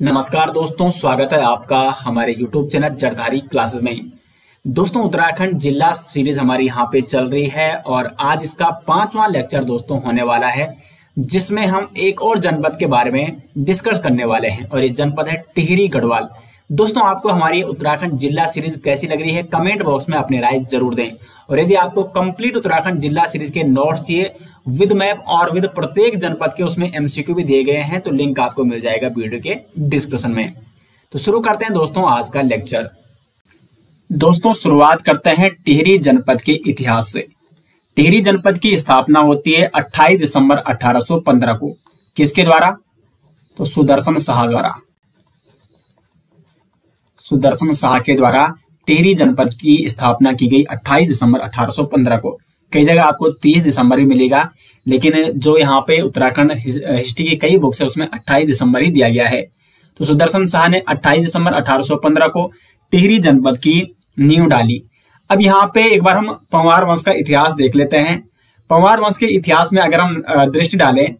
नमस्कार दोस्तों, स्वागत है आपका हमारे YouTube चैनल जरधारी क्लासेस में। दोस्तों, उत्तराखंड जिला सीरीज़ हमारी यहाँ पे चल रही है और आज इसका पांचवा लेक्चर दोस्तों होने वाला है, जिसमें हम एक और जनपद के बारे में डिस्कस करने वाले हैं और ये जनपद है टिहरी गढ़वाल। दोस्तों, आपको हमारी उत्तराखंड जिला सीरीज़ कैसी लग रही है, कमेंट बॉक्स में अपनी राय ज़रूर दें। और यदि आपको कंप्लीट उत्तराखंड जिला सीरीज़ के नोट्स चाहिए विद मैप और विद प्रत्येक जनपद के उसमें एमसीक्यू भी दिए गए हैं तो लिंक आपको मिल जाएगा वीडियो के डिस्क्रिप्शन में। तो शुरू करते हैं दोस्तों आज का लेक्चर दोस्तों शुरुआत करते हैं टिहरी जनपद के इतिहास से। टिहरी जनपद की स्थापना होती है 28 दिसंबर 1815 को। किसके द्वारा? तो सुदर्शन शाह द्वारा। सुदर्शन शाह के द्वारा टेहरी जनपद की स्थापना की गई 28 दिसंबर 1815 को। कई जगह आपको 30 दिसंबर भी मिलेगा लेकिन जो यहाँ पे उत्तराखंड हिस्ट्री की कई बुक्स है, उसमें 28 दिसंबर ही दिया गया है। तो सुदर्शन शाह ने 28 दिसंबर 1815 को टिहरी जनपद की नींव डाली। अब यहाँ पे एक बार हम पंवार वंश का इतिहास देख लेते हैं। पंवार वंश के इतिहास में अगर हम दृष्टि डालें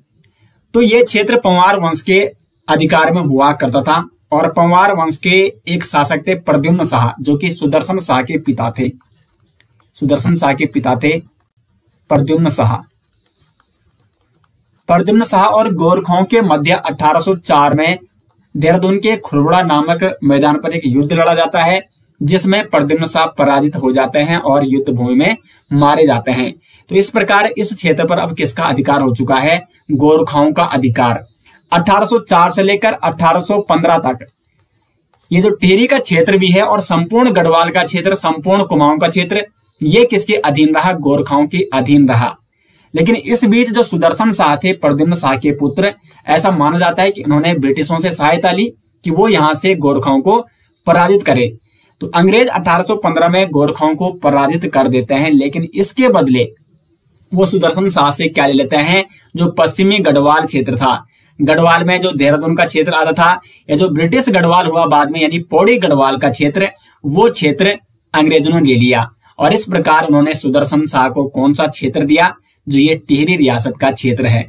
तो ये क्षेत्र पंवार वंश के अधिकार में हुआ करता था और पंवार वंश के एक शासक थे प्रद्युम्न शाह, जो कि सुदर्शन शाह के पिता थे। सुदर्शन शाह के पिता थे प्रद्युम्न शाह। प्रद्युम्न शाह और गोरखों के मध्य 1804 में देहरादून के खुलबड़ा नामक मैदान पर एक युद्ध लड़ा जाता है, जिसमें प्रद्युम्न शाह पराजित हो जाते हैं और युद्ध भूमि में मारे जाते हैं। तो इस प्रकार इस क्षेत्र पर अब किसका अधिकार हो चुका है? गोरखाओं का अधिकार। 1804 से लेकर 1815 तक। ये जो टेरी का क्षेत्र भी है और संपूर्ण गढ़वाल का क्षेत्र, संपूर्ण कुमाऊं का क्षेत्र, ये किसके अधीन रहा? गोरखाओं के अधीन रहा। लेकिन इस बीच जो सुदर्शन शाह थे प्रद्युम्न शाह के पुत्र, ऐसा माना जाता है कि उन्होंने ब्रिटिशों से सहायता ली कि वो यहाँ से गोरखाओं को पराजित करे। तो अंग्रेज़ 1815 में गोरखाओं को पराजित कर देते हैं, लेकिन इसके बदले वो सुदर्शन शाह से क्या ले लेते हैं, जो पश्चिमी गढ़वाल क्षेत्र था। गढ़वाल में जो देहरादून का क्षेत्र आता था, या जो ब्रिटिश गढ़वाल हुआ बाद में, यानी पौड़ी गढ़वाल का क्षेत्र, वो क्षेत्र अंग्रेज़ों ने ले लिया। और इस प्रकार उन्होंने सुदर्शन शाह को कौन सा क्षेत्र दिया? जो ये टिहरी रियासत का क्षेत्र है।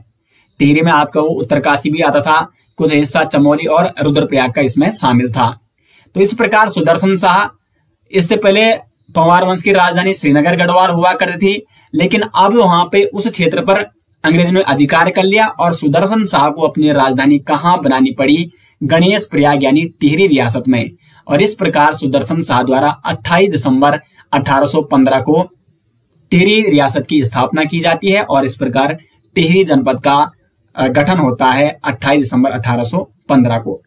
टिहरी में आपका वो उत्तरकाशी भी आता था, कुछ हिस्सा चमोली और रुद्रप्रयाग का इसमें शामिल था। तो इस प्रकार सुदर्शन शाह इससे पहले पंवार वंश की राजधानी श्रीनगर, गढ़वाल हुआ करती थी, लेकिन अब वहाँ पे उस क्षेत्र पर अंग्रेज़ों ने अधिकार कर लिया और सुदर्शन शाह को अपनी राजधानी कहाँ बनानी पड़ी? गणेश प्रयाग यानी टिहरी रियासत में। और इस प्रकार सुदर्शन शाह द्वारा 28 दिसंबर 1815 को टिहरी रियासत की स्थापना की जाती है और इस प्रकार टेहरी जनपद का गठन होता है 28 दिसंबर 1815 को।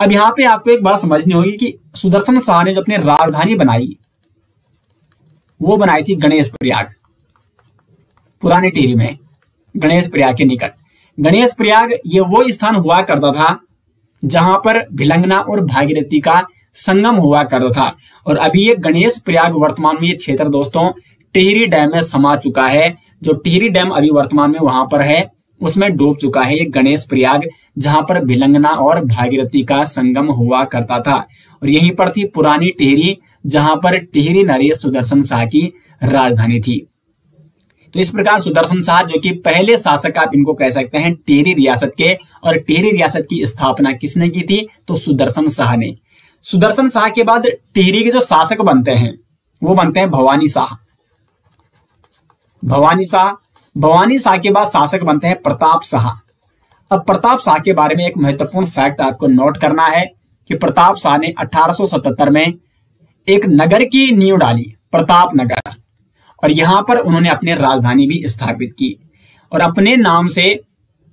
अब यहाँ पे आपको एक बात समझनी होगी कि सुदर्शन शाह ने जो अपनी राजधानी बनाई, वो बनाई थी गणेश प्रयाग, पुराने टिहरी में, गणेश प्रयाग के निकट। गणेश प्रयाग ये वो स्थान हुआ करता था जहाँ पर भिलंगना और भागीरथी का संगम हुआ करता था। और अभी ये गणेश प्रयाग वर्तमान में ये क्षेत्र दोस्तों टिहरी डैम में समा चुका है। जो टिहरी डैम अभी वर्तमान में वहाँ पर है, उसमें डूब चुका है ये गणेश प्रयाग, जहाँ पर भिलंगना और भागीरथी का संगम हुआ करता था। और यहीं पर थी पुरानी टिहरी, जहाँ पर टिहरी नरेश सुदर्शन शाह की राजधानी थी। तो इस प्रकार सुदर्शन शाह, जो कि पहले शासक आप इनको कह सकते हैं, टिहरी रियासत के, और टिहरी रियासत की स्थापना किसने की थी तो सुदर्शन शाह ने। सुदर्शन शाह के बाद टिहरी के जो शासक बनते हैं, वो बनते हैं भवानी शाह। भवानी शाह भवानी शाह के बाद शासक बनते हैं प्रताप शाह अब प्रताप शाह के बारे में एक महत्वपूर्ण फैक्ट आपको नोट करना है कि प्रताप शाह ने 1877 में एक नगर की नींव डाली, प्रताप नगर। और यहाँ पर उन्होंने अपनी राजधानी भी स्थापित की। और अपने नाम से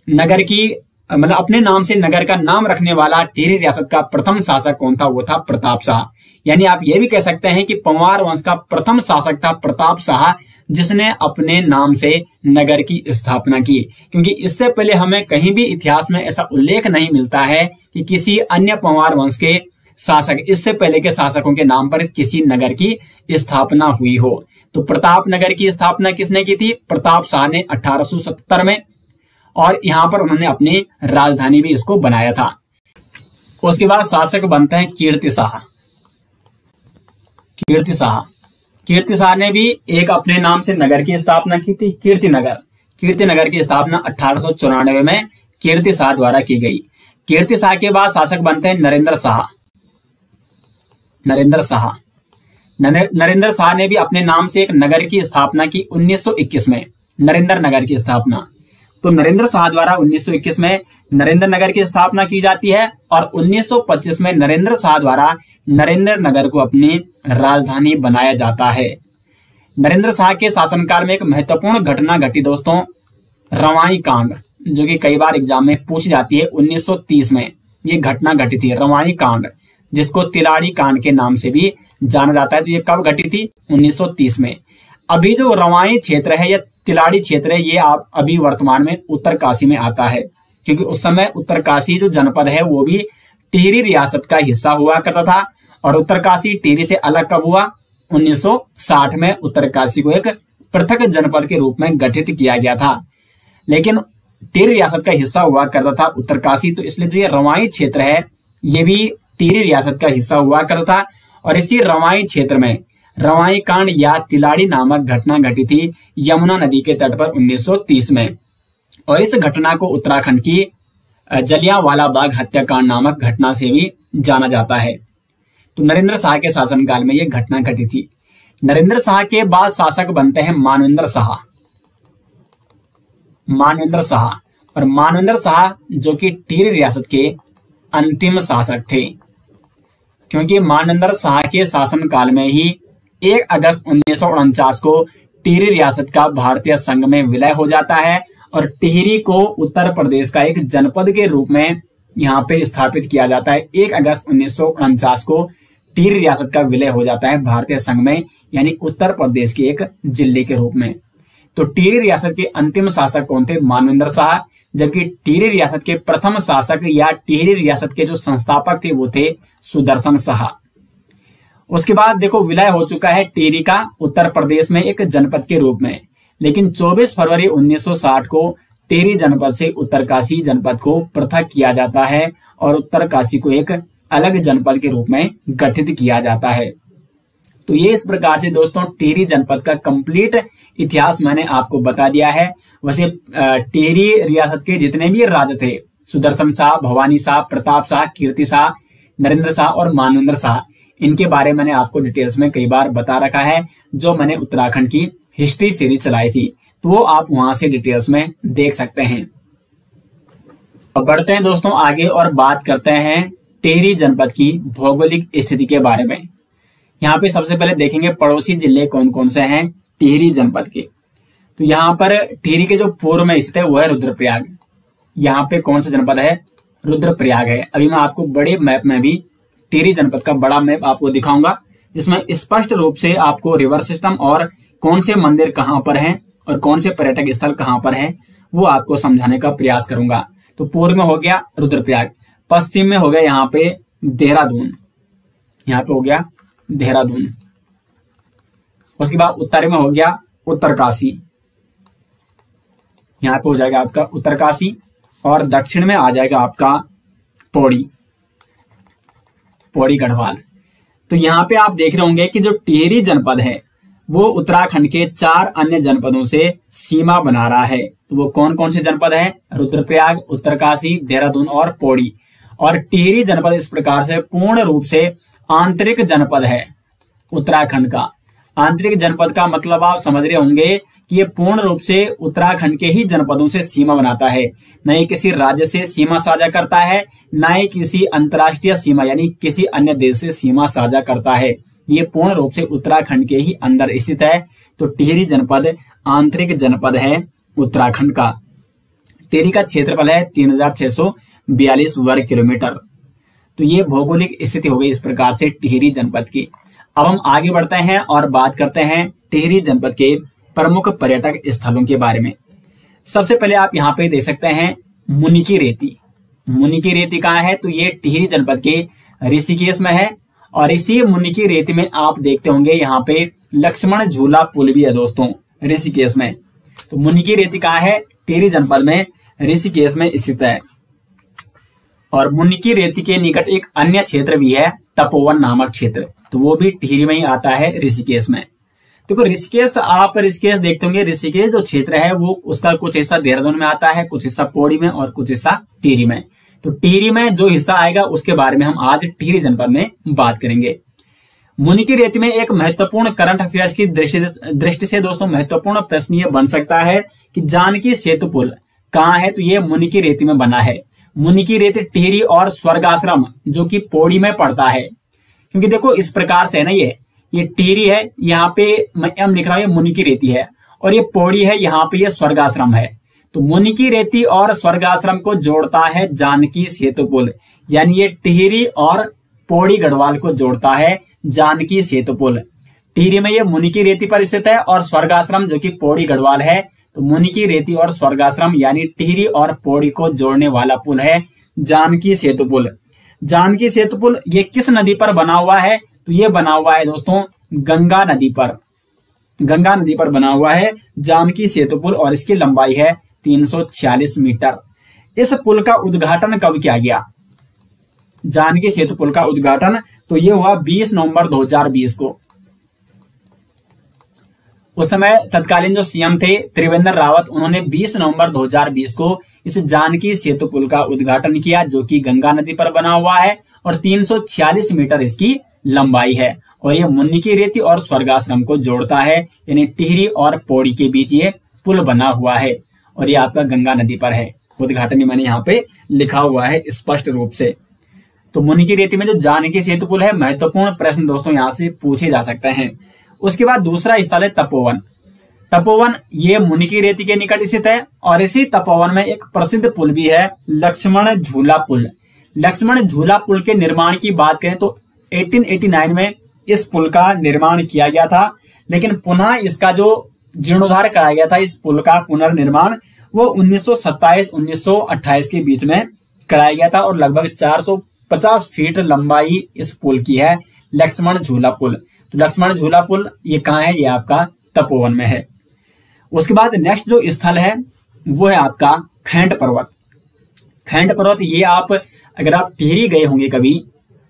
नगर की मतलब अपने नाम से नगर का नाम रखने वाला टिहरी रियासत का प्रथम शासक कौन था? वो था प्रताप शाह यानी आप ये भी कह सकते हैं कि पंवार वंश का प्रथम शासक था प्रताप शाह जिसने अपने नाम से नगर की स्थापना की। क्योंकि इससे पहले हमें कहीं भी इतिहास में ऐसा उल्लेख नहीं मिलता है कि किसी अन्य पंवार वंश के शासक, इससे पहले के शासकों के नाम पर किसी नगर की स्थापना हुई हो। तो प्रताप नगर की स्थापना किसने की थी? प्रताप शाह ने 1870 में, और यहाँ पर उन्होंने अपनी राजधानी भी इसको बनाया था। उसके बाद शासक बनते हैं कीर्ति शाह। कीर्ति शाह। कीर्ति शाह ने भी एक अपने नाम से नगर की स्थापना की थी, कीर्ति नगर। कीर्ति नगर की स्थापना अठारह में कीर्ति शाह द्वारा की गई। कीर्ति शाह के बाद शासक बनते हैं नरेंद्र शाह नरेंद्र शाह नरेंद्र शाह ने भी अपने नाम से एक नगर की स्थापना की 1921 में, नरेंद्र नगर की स्थापना। तो नरेंद्र शाह द्वारा 1921 में नरेंद्र नगर की स्थापना की जाती है और 1925 में नरेंद्र शाह द्वारा नरेंद्र नगर को अपनी राजधानी बनाया जाता है। नरेंद्र शाह के शासनकाल में एक महत्वपूर्ण घटना घटी दोस्तों, रवाई कांड, जो कि कई बार एग्ज़ाम में पूछी जाती है 1930 में। ये घटना घटी थी, रवाई कांड, जिसको तिलाड़ी कांड के नाम से भी जाना जाता है। तो ये कब घटी थी? 1930 में। अभी जो रवाई क्षेत्र है, या तिलाड़ी क्षेत्र है, ये आप अभी वर्तमान में उत्तरकाशी में आता है। क्योंकि उस समय उत्तरकाशी जो जनपद है, वो भी टिहरी रियासत का हिस्सा हुआ करता था। और उत्तरकाशी टिहरी से अलग कब हुआ? 1960 में उत्तरकाशी को एक पृथक जनपद के रूप में गठित किया गया था। लेकिन टिहरी रियासत का हिस्सा हुआ करता था उत्तरकाशी तो इसलिए जो ये रवाई क्षेत्र है। ये भी टिहरी रियासत का हिस्सा हुआ करता था और इसी रवाई क्षेत्र में रवाई कांड या तिलाड़ी नामक घटना घटी थी यमुना नदी के तट पर 1930 में। और इस घटना को उत्तराखंड की जलियावाला बाग हत्याकांड नामक घटना से भी जाना जाता है। तो नरेंद्र शाह के शासनकाल में यह घटना घटी थी। नरेंद्र शाह के बाद शासक बनते हैं मानवेंद्र शाह। मानवेंद्र शाह। और मानवेंद्र शाह जो कि टीर रियासत के अंतिम शासक थे। क्योंकि मानवेंद्र शाह के शासनकाल में ही एक अगस्त उन्नीस सौ उनचास को टिहरी रियासत का भारतीय संघ में विलय हो जाता है और टिहरी को उत्तर प्रदेश का एक जनपद के रूप में यहाँ पे स्थापित किया जाता है। एक अगस्त उन्नीस सौ उनचास को टिहरी रियासत का विलय हो जाता है भारतीय संघ में, यानी उत्तर प्रदेश के एक ज़िले के रूप में। तो टिहरी रियासत के अंतिम शासक कौन थे? मानवेंद्र शाह। जबकि टिहरी रियासत के प्रथम शासक या टिहरी रियासत के जो संस्थापक थे, वो थे सुदर्शन शाह। उसके बाद देखो, विलय हो चुका है टिहरी का उत्तर प्रदेश में एक जनपद के रूप में। लेकिन 24 फरवरी 1960 को टिहरी जनपद से उत्तरकाशी जनपद को पृथक किया जाता है और उत्तरकाशी को एक अलग जनपद के रूप में गठित किया जाता है। तो ये इस प्रकार से दोस्तों टिहरी जनपद का कंप्लीट इतिहास मैंने आपको बता दिया है। वैसे टिहरी रियासत के जितने भी राजा थे, सुदर्शन शाह, भवानी शाह, प्रताप शाह, कीर्ति शाह, नरेंद्र शाह और मानवेंद्र शाह, इनके बारे में मैंने आपको डिटेल्स में कई बार बता रखा है, जो मैंने उत्तराखंड की हिस्ट्री सीरीज़ चलाई थी। तो वो आप वहाँ से डिटेल्स में देख सकते हैं। अब बढ़ते हैं दोस्तों, आगे और बात करते हैं टेहरी जनपद की भौगोलिक स्थिति के बारे में। यहाँ पे सबसे पहले देखेंगे पड़ोसी ज़िले कौन कौन से हैं टिहरी जनपद के। तो यहाँ पर टिहरी के जो पूर्व में स्थित है, वो है रुद्रप्रयाग। यहाँ पे कौन सा जनपद है? रुद्रप्रयाग है। अभी मैं आपको बड़े मैप में भी टिहरी जनपद का बड़ा मैप आपको दिखाऊँगा, जिसमें स्पष्ट रूप से आपको रिवर सिस्टम और कौन से मंदिर कहाँ पर हैं और कौन से पर्यटक स्थल कहाँ पर हैं, वो आपको समझाने का प्रयास करूँगा। तो पूर्व में हो गया रुद्रप्रयाग। पश्चिम में हो गया यहाँ पे देहरादून। यहाँ पे हो गया देहरादून। उसके बाद उत्तर में हो गया उत्तरकाशी। यहाँ पे हो जाएगा आपका उत्तरकाशी और दक्षिण में आ जाएगा आपका पौड़ी पौड़ी गढ़वाल। तो यहाँ पे आप देख रहे होंगे कि जो टिहरी जनपद है, वो उत्तराखंड के चार अन्य जनपदों से सीमा बना रहा है। तो वो कौन कौन से जनपद है? रुद्रप्रयाग, उत्तरकाशी, देहरादून और पौड़ी। और टिहरी जनपद इस प्रकार से पूर्ण रूप से आंतरिक जनपद है, उत्तराखंड का। आंतरिक जनपद का मतलब आप समझ रहे होंगे कि ये पूर्ण रूप से उत्तराखंड के ही जनपदों से सीमा बनाता है। न ही किसी राज्य से सीमा साझा करता है, न ही किसी अंतर्राष्ट्रीय सीमा यानी किसी अन्य देश से सीमा साझा करता है। ये पूर्ण रूप से उत्तराखंड के ही अंदर स्थित है। तो टिहरी जनपद आंतरिक जनपद है उत्तराखंड का। टिहरी का क्षेत्रफल है तीन हज़ार छह सौ बयालीस वर्ग किलोमीटर। तो ये भौगोलिक स्थिति हो गई इस प्रकार से टिहरी जनपद की। अब हम आगे बढ़ते हैं और बात करते हैं टिहरी जनपद के प्रमुख पर्यटक स्थलों के बारे में। सबसे पहले आप यहाँ पे देख सकते हैं मुनि की रेती। मुनि की रेती कहाँ है? तो ये टिहरी जनपद के ऋषिकेश में है और इसी मुनि की रेती में आप देखते होंगे यहाँ पे लक्ष्मण झूला पुल भी है दोस्तों, ऋषिकेश में। तो मुनि की रेती कहाँ है? टिहरी जनपद में ऋषिकेश में स्थित है। और मुनि की रेती के निकट एक अन्य क्षेत्र भी है, तपोवन नामक क्षेत्र। तो वो भी टिहरी में ही आता है ऋषिकेश में। देखो तो ऋषिकेश, आप ऋषिकेश देखते होंगे, ऋषिकेश जो क्षेत्र है, वो उसका कुछ हिस्सा देहरादून में आता है, कुछ हिस्सा पौड़ी में और कुछ हिस्सा टिहरी में। तो टिहरी में जो हिस्सा आएगा, उसके बारे में हम आज टिहरी जनपद में बात करेंगे। मुनि की रेती में एक महत्वपूर्ण करंट अफेयर्स की दृष्टि से दोस्तों, महत्वपूर्ण प्रश्न ये बन सकता है कि जानकी सेतु पुल कहाँ है तो ये मुनि की रेती में बना है। मुनि की रेती टिहरी और स्वर्ग आश्रम जो कि पौड़ी में पड़ता है। क्योंकि देखो, इस प्रकार से है ना ये ये टिहरी है, यहाँ पे मैं एम लिख रहा हूँ मुनि की रेती है, और ये पौड़ी है, यहाँ पे ये स्वर्ग आश्रम है। तो मुनिकी रेती और स्वर्ग आश्रम को जोड़ता है जानकी सेतु पुल यानी ये टिहरी और पौड़ी गढ़वाल को जोड़ता है जानकी सेतु पुल टिहरी में ये मुनिकी रेती पर स्थित है, और स्वर्ग आश्रम जो कि पौड़ी गढ़वाल है तो मुनि की रेती और स्वर्गाश्रम यानी टिहरी और पौड़ी को जोड़ने वाला पुल है जानकी सेतु पुल। जानकी सेतु पुल, ये किस नदी पर बना हुआ है? तो ये बना हुआ है दोस्तों, गंगा नदी पर। गंगा नदी पर बना हुआ है जानकी सेतु पुल और इसकी लंबाई है 346 मीटर। इस पुल का उद्घाटन कब किया गया? जानकी सेतु पुल का उद्घाटन तो ये हुआ 20 नवंबर 2020 को। उस समय तत्कालीन जो सीएम थे त्रिवेंद्र रावत, उन्होंने 20 नवंबर 2020 को इस जानकी सेतु पुल का उद्घाटन किया, जो कि गंगा नदी पर बना हुआ है और 346 मीटर इसकी लंबाई है। और ये मुन्नी की रेती और स्वर्गाश्रम को जोड़ता है, यानी टिहरी और पौड़ी के बीच ये पुल बना हुआ है और ये आपका गंगा नदी पर है। उद्घाटन मैंने यहाँ पे लिखा हुआ है स्पष्ट रूप से। तो मुनि की रेती में जो जानकी सेतु पुल है, महत्वपूर्ण प्रश्न दोस्तों यहाँ से पूछे जा सकते हैं। उसके बाद दूसरा स्थल है तपोवन। तपोवन ये मुनि की रेती के निकट स्थित है और इसी तपोवन में एक प्रसिद्ध पुल भी है, लक्ष्मण झूला पुल। लक्ष्मण झूला पुल के निर्माण की बात करें तो 1889 में इस पुल का निर्माण किया गया था, लेकिन पुनः इसका जो जीर्णोद्धार कराया गया था, इस पुल का पुनर्निर्माण वो 1927 1928 के बीच में कराया गया था और लगभग 450 फीट लंबाई इस पुल की है, लक्ष्मण झूला पुल। लक्ष्मण झूला पुल, ये कहाँ है? ये आपका तपोवन में है। उसके बाद नेक्स्ट जो स्थल है, वो है आपका खैंड पर्वत। खैंड पर्वत, ये आप, अगर आप टिहरी गए होंगे कभी,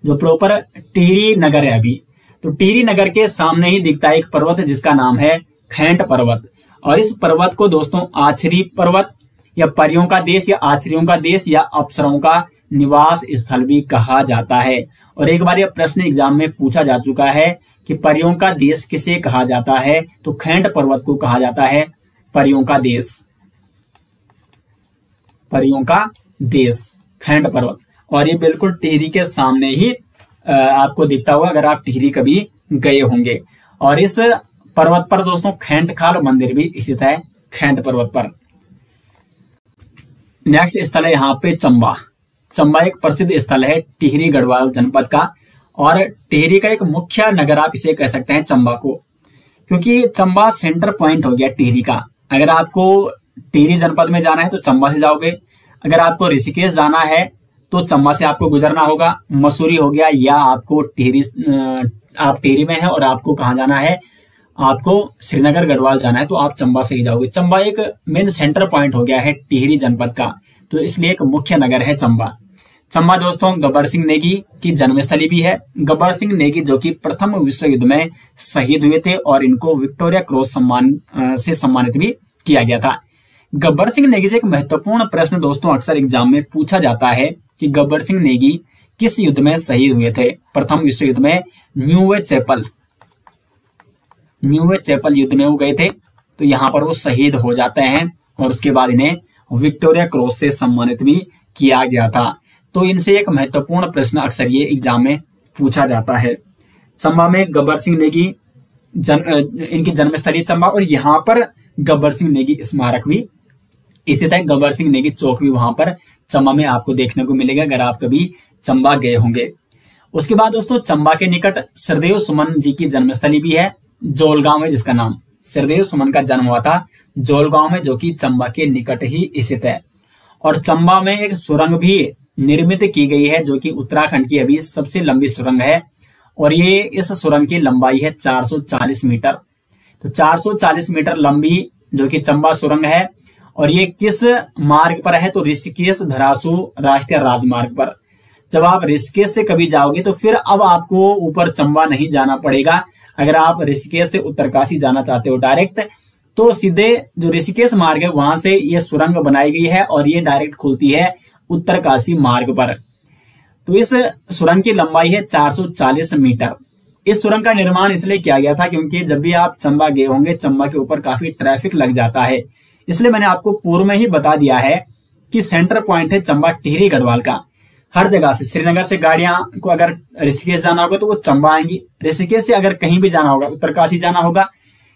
जो प्रॉपर टिहरी नगर है अभी तो टिहरी नगर के सामने ही दिखता है एक पर्वत, जिसका नाम है खैंड पर्वत। और इस पर्वत को दोस्तों, आचरी पर्वत, या परियों का देश, या आचरियों का देश, या अप्सरों का निवास स्थल भी कहा जाता है। और एक बार यह प्रश्न एग्ज़ाम में पूछा जा चुका है कि परियों का देश किसे कहा जाता है? तो खैंड पर्वत को कहा जाता है परियों का देश। परियों का देश खैंड पर्वत। और ये बिल्कुल टिहरी के सामने ही आपको दिखता हुआ अगर आप टिहरी कभी गए होंगे। और इस पर्वत पर दोस्तों खैंड खाल मंदिर भी स्थित है खैंड पर्वत पर। नेक्स्ट स्थल है यहाँ पे चंबा। चंबा एक प्रसिद्ध स्थल है टिहरी गढ़वाल जनपद का। और टेहरी का एक मुख्य नगर आप इसे कह सकते हैं चंबा को, क्योंकि चंबा सेंटर पॉइंट हो गया टिहरी का। अगर आपको टिहरी जनपद में जाना है तो चंबा से जाओगे। अगर आपको ऋषिकेश जाना है तो चंबा से आपको गुजरना होगा। मसूरी हो गया या आपको टिहरी आप टिहरी में है और आपको कहाँ जाना है? आपको श्रीनगर गढ़वाल जाना है तो आप चंबा से ही जाओगे। चंबा एक मेन सेंटर पॉइंट हो गया है टिहरी जनपद का तो इसलिए एक मुख्य नगर है चंबा। चंबा दोस्तों, गब्बर सिंह नेगी की जन्मस्थली भी है। गब्बर सिंह नेगी जो कि प्रथम विश्व युद्ध में शहीद हुए थे और इनको विक्टोरिया क्रॉस सम्मान से सम्मानित भी किया गया था। गब्बर सिंह नेगी से एक महत्वपूर्ण प्रश्न दोस्तों अक्सर एग्ज़ाम में पूछा जाता है कि गब्बर सिंह नेगी किस युद्ध में शहीद हुए थे? प्रथम विश्व युद्ध में न्यूवे चैपल न्यूवे चैपल युद्ध में वो गए थे। तो यहाँ पर वो शहीद हो जाते हैं और उसके बाद इन्हें विक्टोरिया क्रॉस से सम्मानित भी किया गया था। तो इनसे एक महत्वपूर्ण प्रश्न अक्सर ये एग्ज़ाम में पूछा जाता है। चंबा में गब्बर सिंह नेगी जन, इनकी जन्मस्थली चंबा और यहाँ पर गब्बर सिंह नेगी स्मारक भी। इसी तरह गब्बर सिंह नेगी चौक भी वहाँ पर चंबा में आपको देखने को मिलेगा अगर आप कभी चंबा गए होंगे। उसके बाद दोस्तों चंबा के निकट सरदेव सुमन जी की जन्मस्थली भी है जोलगांव है जिसका नाम। सरदेव सुमन का जन्म हुआ था जोलगांव में जो कि चंबा के निकट ही स्थित है। और चंबा में एक सुरंग भी निर्मित की गई है, जो कि उत्तराखंड की अभी सबसे लंबी सुरंग है। और ये इस सुरंग की लंबाई है 440 मीटर। तो 440 मीटर लंबी, जो कि चंबा सुरंग है। और ये किस मार्ग पर है? तो ऋषिकेश धरासू राष्ट्रीय राजमार्ग पर। जब आप ऋषिकेश से कभी जाओगे तो फिर अब आपको ऊपर चंबा नहीं जाना पड़ेगा। अगर आप ऋषिकेश से उत्तरकाशी जाना चाहते हो डायरेक्ट तो सीधे जो ऋषिकेश मार्ग है, वहाँ से ये सुरंग बनाई गई है और ये डायरेक्ट खुलती है। उत्तरकाशी मार्ग पर। तो इस सुरंग की लंबाई है 440 मीटर। इस सुरंग का निर्माण इसलिए किया गया था क्योंकि जब भी आप चंबा गए होंगे, चंबा के ऊपर काफ़ी ट्रैफ़िक लग जाता है। इसलिए मैंने आपको पूर्व में ही बता दिया है कि सेंटर पॉइंट है चंबा टिहरी गढ़वाल का। हर जगह से, श्रीनगर से गाड़ियाँ को अगर ऋषिकेश जाना होगा तो वो चंबा आएँगी। ऋषिकेश से अगर कहीं भी जाना होगा, उत्तरकाशी जाना होगा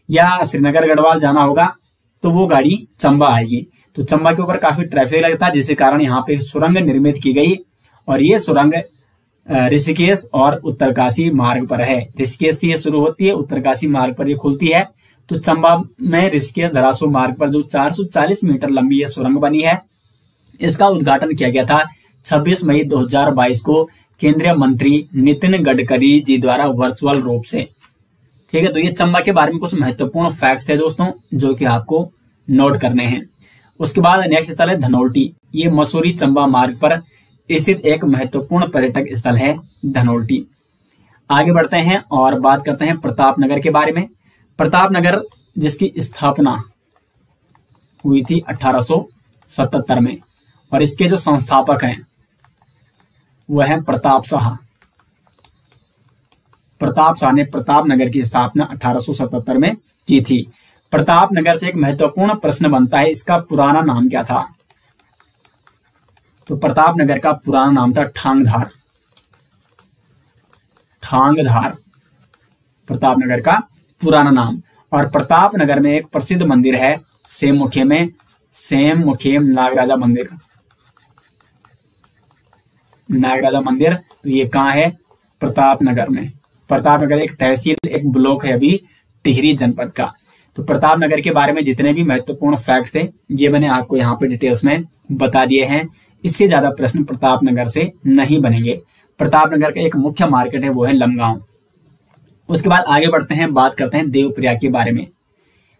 या श्रीनगर गढ़वाल जाना होगा तो वो गाड़ी चंबा आएगी। तो चंबा के ऊपर काफ़ी ट्रैफ़िक लगता है जिसके कारण यहाँ पे सुरंग निर्मित की गई और ये सुरंग ऋषिकेश और उत्तरकाशी मार्ग पर है। ऋषिकेश से ये शुरू होती है, उत्तरकाशी मार्ग पर ये खुलती है। तो चंबा में ऋषिकेश धरासू मार्ग पर जो 440 मीटर लंबी ये सुरंग बनी है, इसका उद्घाटन किया गया था 26 मई 2022 को केंद्रीय मंत्री नितिन गडकरी जी द्वारा वर्चुअल रूप से। ठीक है तो ये चंबा के बारे में कुछ महत्वपूर्ण फैक्ट्स है दोस्तों, जो कि आपको नोट करने हैं। उसके बाद नेक्स्ट स्थल है धनोल्टी। ये मसूरी चंबा मार्ग पर स्थित एक महत्वपूर्ण पर्यटक स्थल है धनोल्टी। आगे बढ़ते हैं और बात करते हैं प्रतापनगर के बारे में। प्रताप नगर जिसकी स्थापना हुई थी 1877 में, और इसके जो संस्थापक हैं, वह है प्रताप शाह। प्रताप शाह ने प्रताप नगर की स्थापना 1877 में की थी। प्रताप नगर से एक महत्वपूर्ण प्रश्न बनता है, इसका पुराना नाम क्या था? तो प्रताप नगर का पुराना नाम था ठांगधार। ठांगधार प्रताप नगर का पुराना नाम। और प्रताप नगर में एक प्रसिद्ध मंदिर है सेम मुखे में सेम मुखेम नागराजा मंदिर। नागराजा मंदिर तो ये कहाँ है? प्रताप नगर में। प्रताप नगर एक तहसील, एक ब्लॉक है अभी टिहरी जनपद का। तो प्रताप नगर के बारे में जितने भी महत्वपूर्ण फैक्ट्स थे ये मैंने आपको यहाँ पे डिटेल्स में बता दिए हैं। इससे ज़्यादा प्रश्न प्रताप नगर से नहीं बनेंगे। प्रताप नगर का एक मुख्य मार्केट है, वो है लमगांव। उसके बाद आगे बढ़ते हैं, बात करते हैं देवप्रयाग के बारे में।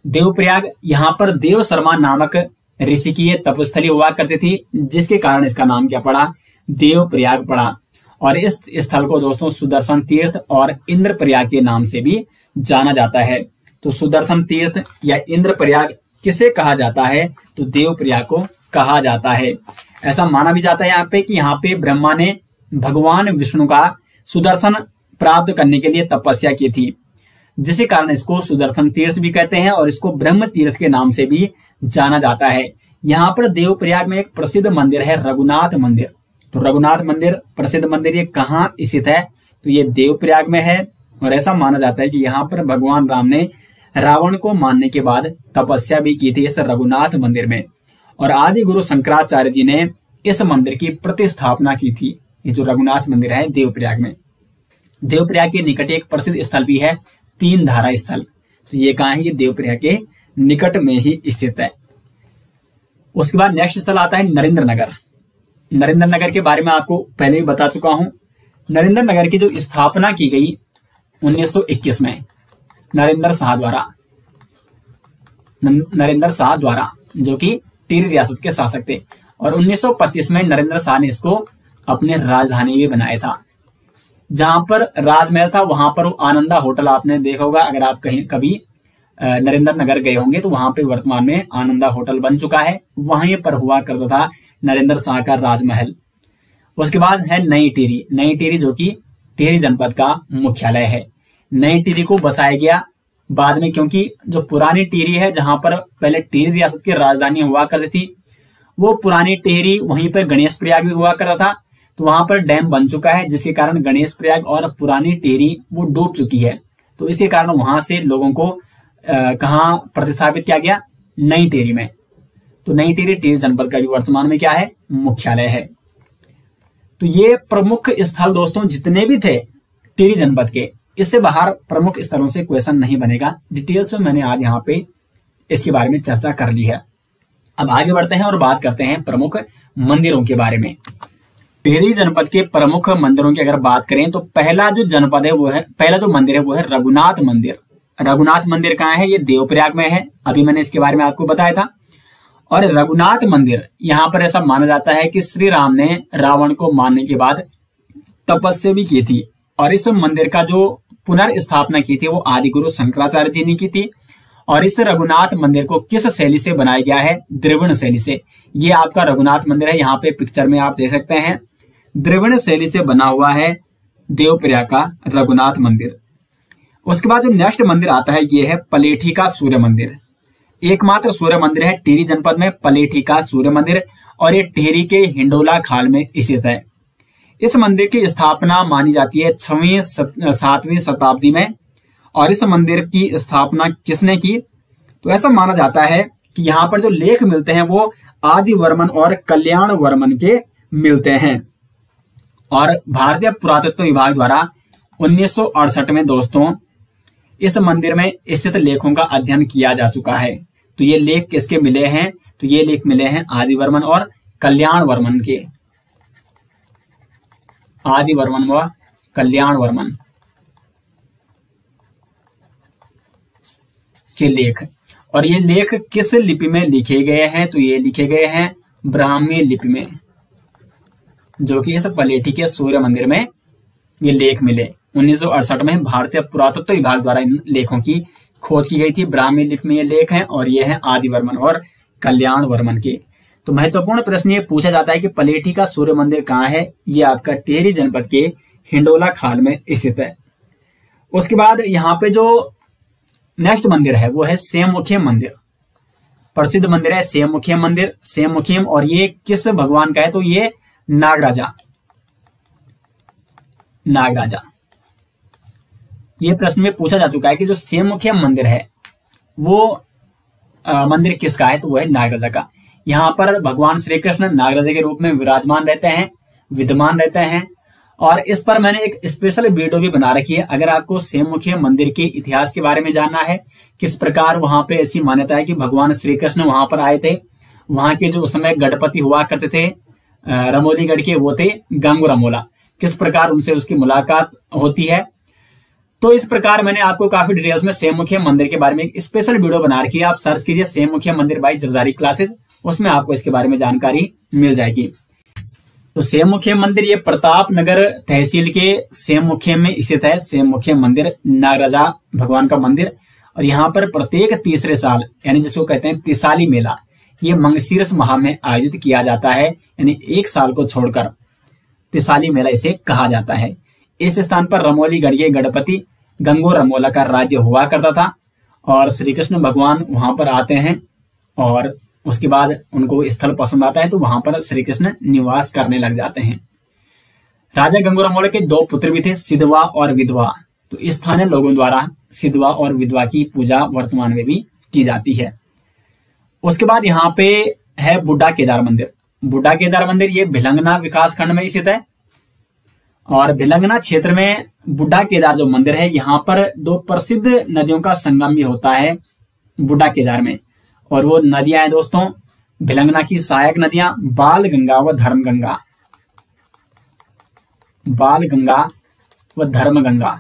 देवप्रयाग, यहाँ पर देव शर्मा नामक ऋषि की तपस्थली हुआ करती थी, जिसके कारण इसका नाम क्या पड़ा? देव प्रयाग पड़ा। और इस स्थल को दोस्तों सुदर्शन तीर्थ और इंद्र प्रयाग के नाम से भी जाना जाता है। तो सुदर्शन तीर्थ या इंद्र प्रयाग किसे कहा जाता है? तो देव प्रयाग को कहा जाता है। ऐसा माना भी जाता है यहाँ पे कि यहाँ पे ब्रह्मा ने भगवान विष्णु का सुदर्शन प्राप्त करने के लिए तपस्या की थी। जिसके कारण इसको सुदर्शन तीर्थ भी कहते हैं और इसको ब्रह्म तीर्थ के नाम से भी जाना जाता है। यहाँ पर देवप्रयाग में एक प्रसिद्ध मंदिर है, रघुनाथ मंदिर। तो रघुनाथ मंदिर, प्रसिद्ध मंदिर ये कहाँ स्थित है? तो ये देवप्रयाग में है और ऐसा माना जाता है कि यहाँ पर भगवान राम ने रावण को मानने के बाद तपस्या भी की थी इस रघुनाथ मंदिर में। और आदि गुरु शंकराचार्य जी ने इस मंदिर की प्रतिस्थापना की थी। ये जो रघुनाथ मंदिर है देवप्रयाग में। देवप्रयाग के निकट एक प्रसिद्ध स्थल भी है तीन धारा स्थल। तो ये कहा है? ये देवप्रयाग के निकट में ही स्थित है। उसके बाद नेक्स्ट स्थल आता है नरेंद्र नगर नरेंद्र नगर के बारे में आपको पहले भी बता चुका हूँ। नरेंद्र नगर की जो स्थापना की गई 1921 में। नरेंद्र शाह द्वारा। नरेंद्र शाह द्वारा, जो कि टिहरी रियासत के शासक थे। और 1925 में नरेंद्र शाह ने इसको अपने राजधानी भी बनाया था। जहाँ पर राजमहल था, वहाँ पर आनंदा होटल आपने देखा होगा। अगर आप कहीं कभी नरेंद्र नगर गए होंगे तो वहाँ पे वर्तमान में आनंदा होटल बन चुका है। वहीं पर हुआ करता था नरेंद्र शाह का राजमहल। उसके बाद है नई टिहरी। नई टिहरी जो कि टिहरी जनपद का मुख्यालय है। नई टिहरी को बसाया गया बाद में, क्योंकि जो पुरानी टिहरी है, जहाँ पर पहले टिहरी रियासत की राजधानी हुआ करती थी, वो पुरानी टिहरी वहीं पर गणेश प्रयाग भी हुआ करता था। तो वहाँ पर डैम बन चुका है, जिसके कारण गणेश प्रयाग और पुरानी टिहरी वो डूब चुकी है। तो इसी कारण वहाँ से लोगों को कहा प्रतिस्थापित किया गया? नई टिहरी में। तो नई टिहरी टिहरी जनपद का भी वर्तमान में क्या है? मुख्यालय है। तो ये प्रमुख स्थल दोस्तों, जितने भी थे टिहरी जनपद के इससे बाहर प्रमुख स्तरों से क्वेश्चन नहीं बनेगा। डिटेल्स में मैंने आज यहाँ पे इसके बारे में चर्चा कर ली है। अब आगे बढ़ते हैं और बात करते हैं प्रमुख मंदिरों के बारे में। टिहरी जनपद के प्रमुख मंदिरों की अगर बात करें तो पहला जो जनपद है वो है, पहला जो मंदिर है वो है रघुनाथ मंदिर। रघुनाथ मंदिर कहाँ है? ये देवप्रयाग में है। अभी मैंने इसके बारे में आपको बताया था। और रघुनाथ मंदिर, यहाँ पर ऐसा माना जाता है कि श्री राम ने रावण को मारने के बाद तपस्या भी की थी। और इस मंदिर का जो पुनर्स्थापना की थी वो आदि गुरु शंकराचार्य जी ने की थी। और इस रघुनाथ मंदिर को किस शैली से बनाया गया है? द्रविण शैली से। ये आपका रघुनाथ मंदिर है, यहाँ पे पिक्चर में आप देख सकते हैं। द्रविड़ शैली से बना हुआ है देवप्रिया का रघुनाथ मंदिर। उसके बाद जो नेक्स्ट मंदिर आता है, ये है पलेठी का सूर्य मंदिर। एकमात्र सूर्य मंदिर है, टिहरी जनपद में पलेठी का सूर्य मंदिर। और ये टिहरी के हिंडोला खाल में स्थित है। इस मंदिर की स्थापना मानी जाती है छवी सातवीं शताब्दी में। और इस मंदिर की स्थापना किसने की? तो ऐसा माना जाता है कि यहाँ पर जो लेख मिलते हैं वो आदि वर्मन और कल्याण वर्मन के मिलते हैं। और भारतीय पुरातत्व विभाग द्वारा उन्नीस सौ अड़सठ में दोस्तों, इस मंदिर में स्थित लेखों का अध्ययन किया जा चुका है। तो ये लेख किसके मिले हैं? तो ये लेख मिले हैं आदि वर्मन और कल्याण वर्मन के। आदि वर्मन व कल्याण वर्मन के लेख। और ये लेख किस लिपि में लिखे गए हैं? तो ये लिखे गए हैं ब्राह्मी लिपि में, जो कि इस पलेठी के सूर्य मंदिर में ये लेख मिले। उन्नीस सौ अड़सठ में भारतीय पुरातत्व तो विभाग द्वारा इन लेखों की खोज की गई थी। ब्राह्मी लिपि में ये लेख हैं और ये हैं आदि वर्मन और कल्याण वर्मन के। तो महत्वपूर्ण प्रश्न ये पूछा जाता है कि पलेठी का सूर्य मंदिर कहाँ है? ये आपका टिहरी जनपद के हिंडोला खाल में स्थित है। उसके बाद यहाँ पे जो नेक्स्ट मंदिर है वो है सेमुखियम मंदिर। प्रसिद्ध मंदिर है सेमुखियम मंदिर। सेमुखियम और ये किस भगवान का है? तो ये नागराजा। नागराजा। ये प्रश्न में पूछा जा चुका है कि जो सेमुखियम मंदिर है वो आ, मंदिर किसका है? तो वो है नागराजा का। यहाँ पर भगवान श्री कृष्ण नागराजा के रूप में विराजमान रहते हैं, विद्यमान रहते हैं, और इस पर मैंने एक स्पेशल वीडियो भी बना रखी है। अगर आपको सेम मुखिया मंदिर के इतिहास के बारे में जानना है, किस प्रकार वहाँ पे ऐसी मान्यता है कि भगवान श्री कृष्ण वहाँ पर आए थे, वहाँ के जो उस समय गणपति हुआ करते थे रमोलीगढ़ के वो थे गंगू रमोला। किस प्रकार उनसे उसकी मुलाकात होती है? तो इस प्रकार मैंने आपको काफ़ी डिटेल्स में सेम मुखिया मंदिर के बारे में एक स्पेशल वीडियो बना रखी है। आप सर्च कीजिए सेम मुखिया मंदिर बाई जरदारी क्लासेस उसमें आपको इसके बारे में जानकारी मिल जाएगी। तो सेम मुखिया मंदिर ये प्रताप नगर तहसील के सेम मुखिया में स्थित है, सेम मुखिया मंदिर नागराजा भगवान का मंदिर। और यहाँ पर प्रत्येक तीसरे साल, यानी जिसको कहते हैं तिसाली मेला, ये मंगशीरस माह में आयोजित किया जाता है, यानी एक साल को छोड़कर। तिसाली मेला इसे कहा जाता है। इस स्थान पर रमोली गढ़ गणपति गंगो रमोला का राज्य हुआ करता था, और श्री कृष्ण भगवान वहाँ पर आते हैं और उसके बाद उनको स्थल पसंद आता है तो वहाँ पर श्री कृष्ण निवास करने लग जाते हैं। राजा गंगूराम मौर्य के दो पुत्र भी थे सिद्धवा और विधवा। तो स्थानीय लोगों द्वारा सिद्धवा और विधवा की पूजा वर्तमान में भी की जाती है। उसके बाद यहाँ पे है बुढ़ा केदार मंदिर। बुढ़ा केदार मंदिर, ये भिलंगना विकास खंड में स्थित है। और भिलंगना क्षेत्र में बुढ़ा केदार जो मंदिर है, यहाँ पर दो प्रसिद्ध नदियों का संगम भी होता है बुढ़ा केदार में। और वो नदियाँ हैं दोस्तों भिलंगना की सहायक नदियाँ, बाल गंगा व धर्म गंगा। बाल गंगा व धर्म गंगा।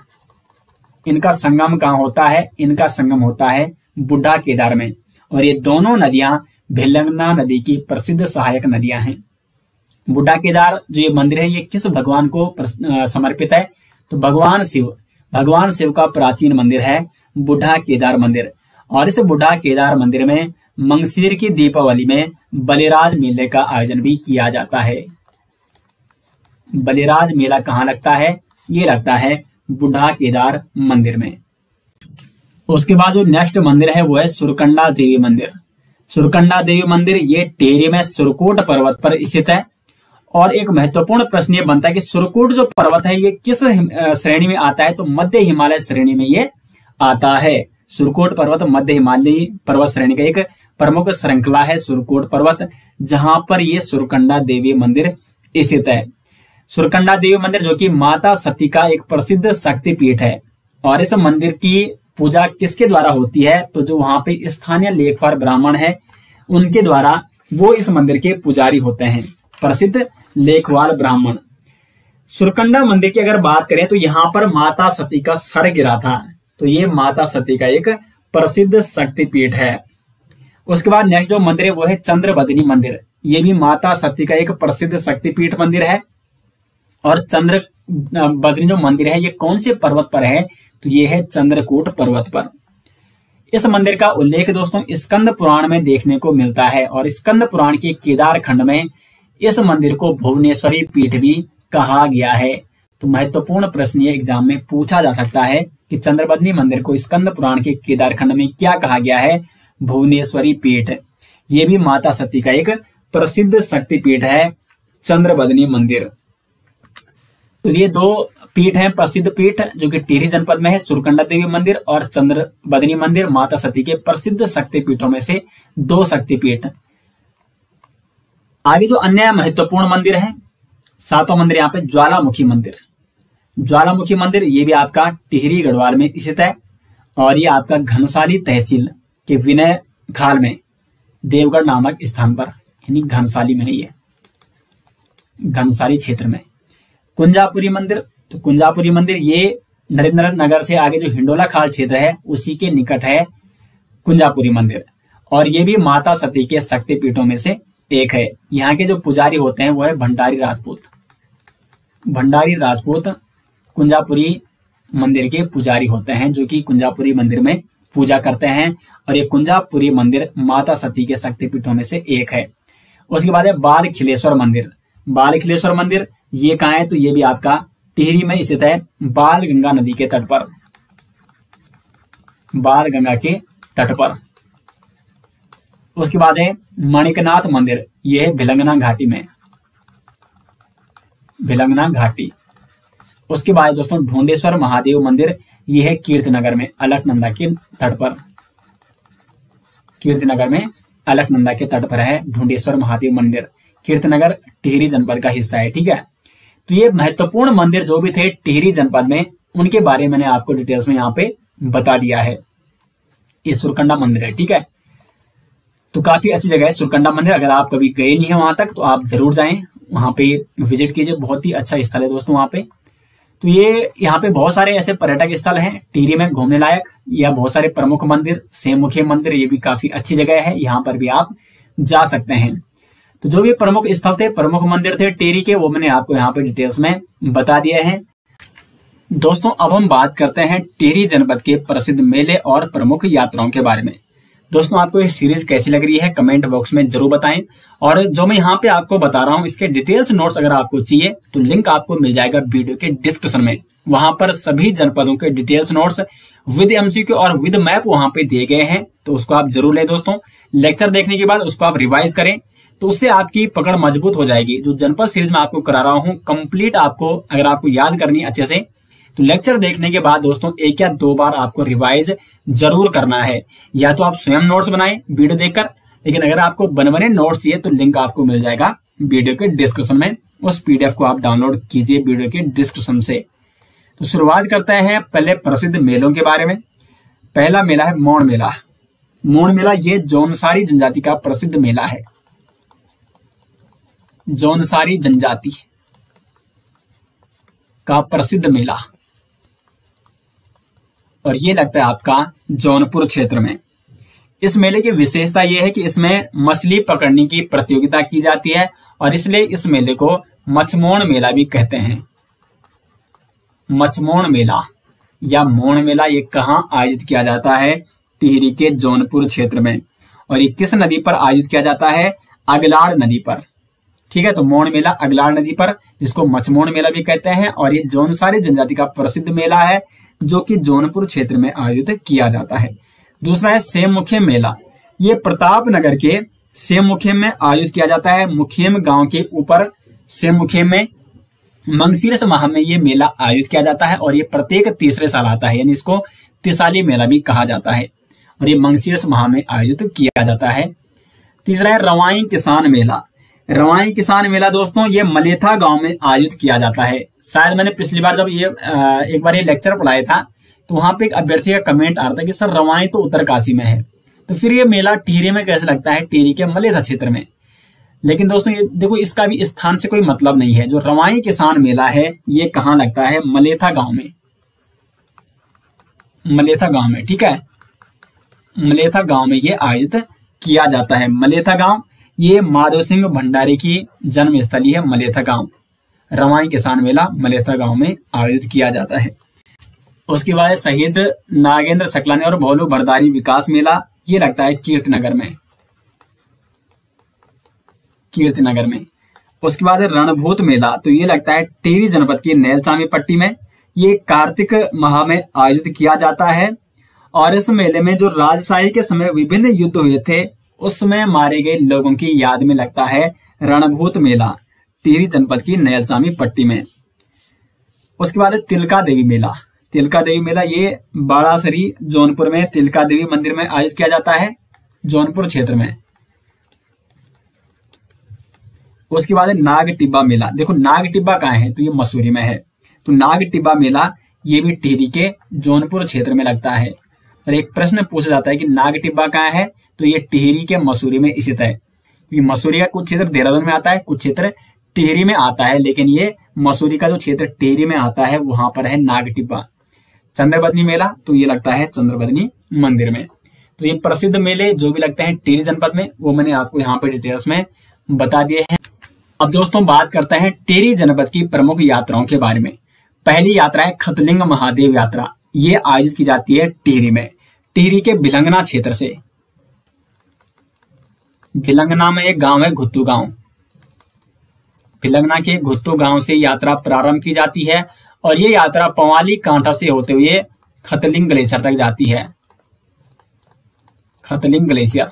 इनका संगम कहाँ होता है? इनका संगम होता है बुढ़ा केदार में। और ये दोनों नदियाँ भिलंगना नदी की प्रसिद्ध सहायक नदियाँ हैं। बुढ़ा केदार, जो ये मंदिर है, ये किस भगवान को समर्पित है? तो भगवान शिव भगवान शिव का प्राचीन मंदिर है बुढ़ा केदार मंदिर। और इस बुढ़ा केदार मंदिर में मंगसीर की दीपावली में बलिराज मेले का आयोजन भी किया जाता है। बलिराज मेला कहाँ लगता है? ये लगता है बुढ़ा केदार मंदिर में। उसके बाद जो नेक्स्ट मंदिर है, वो है सुरकंडा देवी मंदिर। सुरकंडा देवी मंदिर ये टेरी में सुरकोट पर्वत पर स्थित है। और एक महत्वपूर्ण प्रश्न ये बनता है कि सुरकोट जो पर्वत है, ये किस श्रेणी में आता है? तो मध्य हिमालय श्रेणी में ये आता है। सुरकोट पर्वत मध्य हिमालय पर्वत श्रेणी का एक प्रमुख श्रृंखला है सुरकोट पर्वत, जहाँ पर ये सुरकंडा देवी मंदिर स्थित है। सुरकंडा देवी मंदिर जो कि माता सती का एक प्रसिद्ध शक्तिपीठ है। और इस मंदिर की पूजा किसके द्वारा होती है? तो जो वहाँ पे स्थानीय लेखवार ब्राह्मण है, उनके द्वारा वो इस मंदिर के पुजारी होते हैं। प्रसिद्ध लेखवार ब्राह्मण। सुरकंडा मंदिर की अगर बात करें तो यहाँ पर माता सती का सर गिरा था। तो ये माता सती का एक प्रसिद्ध शक्तिपीठ है। उसके बाद नेक्स्ट जो मंदिर है, वो है चंद्र बदनी मंदिर। ये भी माता सती का एक प्रसिद्ध शक्तिपीठ मंदिर है। और चंद्र बदनी जो मंदिर है, ये कौन से पर्वत पर है? तो ये है चंद्रकूट पर्वत पर। इस मंदिर का उल्लेख दोस्तों, स्कंद पुराण में देखने को मिलता है। और स्कंद पुराण के केदार खंड में इस मंदिर को भुवनेश्वरी पीठ भी कहा गया है। तो महत्वपूर्ण प्रश्न ये एग्ज़ाम में पूछा जा सकता है कि चंद्रबदनी मंदिर को स्कंद पुराण के केदार खंड में क्या कहा गया है? भुवनेश्वरी पीठ ये भी माता सती का एक प्रसिद्ध शक्तिपीठ है, चंद्रबदनी मंदिर। तो ये दो पीठ हैं, प्रसिद्ध पीठ, जो कि टिहरी जनपद में है, सुरकंडा देवी मंदिर और चंद्र बदनी मंदिर, माता सती के प्रसिद्ध शक्तिपीठों में से दो शक्तिपीठ। आगे जो अन्य महत्वपूर्ण मंदिर है, सातों मंदिर यहाँ पे ज्वालामुखी मंदिर। ज्वालामुखी मंदिर, ये भी आपका टिहरी गढ़वाल में स्थित है और ये आपका घनसाली तहसील के विनय खाल में देवगढ़ नामक स्थान पर, यानी घनसाली में है। घनसाली क्षेत्र में। कुंजापुरी मंदिर तो कुंजापुरी मंदिर ये नरेंद्र नगर से आगे जो हिंडोला खाल क्षेत्र है, उसी के निकट है कुंजापुरी मंदिर। और ये भी माता सती के शक्तिपीठों में से एक है। यहाँ के जो पुजारी होते हैं, वो है भंडारी राजपूत। भंडारी राजपूत कुंजापुरी मंदिर के पुजारी होते हैं, जो कि कुंजापुरी मंदिर में पूजा करते हैं और ये कुंजापुरी मंदिर माता सती के शक्तिपीठों में से एक है। उसके बाद है बाल खिलेश्वर मंदिर। बाल खिलेश्वर मंदिर, ये कहा है? तो ये भी आपका टिहरी में स्थित है बाल गंगा नदी के तट पर। बाल गंगा के तट पर। उसके बाद है मणिकनाथ मंदिर, ये है भिलंगना घाटी में। भिलंगना घाटी। उसके बाद दोस्तों ढूंढेश्वर महादेव मंदिर ये है कीर्तनगर में अलकनंदा के तट पर। कीर्तनगर में अलकनंदा के तट पर है ढूंढेश्वर महादेव मंदिर। कीर्तनगर टिहरी जनपद का हिस्सा है, ठीक है? तो ये महत्वपूर्ण मंदिर जो भी थे टिहरी जनपद में, उनके बारे में आपको डिटेल्स में यहाँ पे बता दिया है। ये सुरकंडा मंदिर है, ठीक है? तो काफ़ी अच्छी जगह है सुरकंडा मंदिर। अगर आप कभी गए नहीं है वहाँ तक तो आप ज़रूर जाएँ। वहाँ पे विज़िट कीजिए। बहुत ही अच्छा स्थल है दोस्तों वहाँ पे। तो ये यहाँ पे बहुत सारे ऐसे पर्यटक स्थल हैं। टीरी में घूमने लायक या बहुत सारे प्रमुख मंदिर सेम मुखी मंदिर, ये भी काफ़ी अच्छी जगह है। यहाँ पर भी आप जा सकते हैं। तो जो भी प्रमुख स्थल थे, प्रमुख मंदिर थे टेरी के, वो मैंने आपको यहाँ पे डिटेल्स में बता दिए हैं। दोस्तों, अब हम बात करते हैं टेरी जनपद के प्रसिद्ध मेले और प्रमुख यात्राओं के बारे में। दोस्तों, आपको ये सीरीज़ कैसी लग रही है? कमेंट बॉक्स में ज़रूर बताएँ। और जो मैं यहाँ पे आपको बता रहा हूँ, इसके डिटेल्स नोट्स अगर आपको चाहिए तो लिंक आपको मिल जाएगा वीडियो के डिस्क्रिप्शन में। वहाँ पर सभी जनपदों के डिटेल्स नोट्स विद एमसीक्यू और विद मैप वहाँ पे दिए गए हैं तो उसको आप ज़रूर लें दोस्तों। लेक्चर देखने के बाद उसको आप रिवाइज करें तो उससे आपकी पकड़ मज़बूत हो जाएगी। जो जनपद सीरीज़ में आपको करा रहा हूँ कंप्लीट आपको, अगर आपको याद करनी अच्छे से तो लेक्चर देखने के बाद दोस्तों, एक या दो बार आपको रिवाइज ज़रूर करना है। या तो आप स्वयं नोट्स बनाएँ वीडियो देखकर लेकिन अगर आपको बन बने नोट्स चाहिए तो लिंक आपको मिल जाएगा वीडियो के डिस्क्रिप्शन में। उस पीडीएफ को आप डाउनलोड कीजिए वीडियो के डिस्क्रिप्शन से। तो शुरुआत करते हैं पहले प्रसिद्ध मेलों के बारे में। पहला मेला है मौन मेला। मौन मेला ये जौनसारी जनजाति का प्रसिद्ध मेला है। जौनसारी जनजाति का प्रसिद्ध मेला। और ये लगता है आपका जौनपुर क्षेत्र में। इस मेले की विशेषता यह है कि इसमें मछली पकड़ने की प्रतियोगिता की जाती है और इसलिए इस मेले को मछमोण मेला भी कहते हैं। मछमोण मेला या मोण मेला ये कहाँ आयोजित किया जाता है? टिहरी के जौनपुर क्षेत्र में। और ये किस नदी पर आयोजित किया जाता है? अगलाड़ नदी पर। ठीक है तो मोण मेला अगलाड़ नदी पर, जिसको मछमोण मेला भी कहते हैं, और ये जौनसारी जनजाति का प्रसिद्ध मेला है, जो कि जौनपुर क्षेत्र में आयोजित किया जाता है। दूसरा है सेम मुखियम मेला। ये प्रताप नगर के सेम मुखियम में आयोजित किया जाता है। मुखेम गाँव के ऊपर सेम मुखियम में मंगसीरस माह में ये मेला आयोजित किया जाता है और ये प्रत्येक तीसरे साल आता है, यानी इसको तिसाली मेला भी कहा जाता है और ये मंगसीरस माह में आयोजित किया जाता है। तीसरा है रवाई किसान मेला। रवाई किसान मेला दोस्तों, ये मलेथा गाँव में आयोजित किया जाता है। शायद मैंने पिछली बार जब ये एक बार ये लेक्चर पढ़ाया था तो वहाँ पे एक अभ्यर्थी का कमेंट आ रहा था कि, सर रवाई तो उत्तरकाशी में है। तो फिर ये मेला टीरे में कैसे लगता है? टीरी के मलेथा क्षेत्र में। लेकिन दोस्तों, ये देखो, इसका भी स्थान से कोई मतलब नहीं है। जो रवाई किसान मेला है, ये कहाँ लगता है? मलेथा गाँव में। मलेथा गाँव में, ठीक है? मलेथा गाँव में ये आयोजित किया जाता है। मलेथा गाँव, ये माधव सिंह भंडारी की जन्म स्थली है मलेथा गाँव। रवाई किसान मेला मलेथा गाँव में आयोजित किया जाता है। उसके बाद शहीद नागेंद्र सकलानी और भोलू भरदारी विकास मेला, ये लगता है कीर्तिनगर में। कीर्तिनगर में। उसके बाद रणभूत मेला तो ये लगता है टेरी जनपद की नैलचामी पट्टी में, ये कार्तिक माह में आयोजित किया जाता है। और इस मेले में जो राजशाही के समय विभिन्न युद्ध हुए थे उसमें मारे गए लोगों की याद में लगता है रणभूत मेला, टिहरी जनपद की नयलसामी पट्टी में। उसके बाद तिलका देवी मेला तिलका देवी मेला, ये बाड़ासरी जौनपुर में तिलका देवी मंदिर में आयोजित किया जाता है, जौनपुर क्षेत्र में। उसके बाद नाग टिब्बा मेला। देखो, नाग टिब्बा कहाँ है? तो ये मसूरी में है। तो नाग टिब्बा मेला, ये भी टिहरी के जौनपुर क्षेत्र में लगता है। और एक प्रश्न पूछा जाता है कि नाग टिब्बा कहाँ है? तो ये टिहरी के मसूरी में स्थित है। क्योंकि मसूरी का कुछ क्षेत्र देहरादून में आता है, कुछ क्षेत्र टिहरी में आता है, लेकिन ये मसूरी का जो क्षेत्र टिहरी में आता है, वहाँ पर है नाग टिब्बा। चंद्रबदनी मेला तो ये लगता है चंद्रबदनी मंदिर में। तो ये प्रसिद्ध मेले जो भी लगते हैं टिहरी जनपद में, वो मैंने आपको यहाँ पे डिटेल्स में बता दिए हैं। अब दोस्तों बात करते हैं टेरी जनपद की प्रमुख यात्राओं के बारे में। पहली यात्रा है खतलिंग महादेव यात्रा। ये आयोजित की जाती है टिहरी में। टिहरी के भिलंगना क्षेत्र से। भिलंगना में एक गाँव है घुत्तू गाँव। भिलंगना के घुत्तू गाँव से यात्रा प्रारंभ की जाती है। और ये यात्रा पवाली कांठा से होते हुए खतलिंग ग्लेशियर तक जाती है। खतलिंग ग्लेशियर।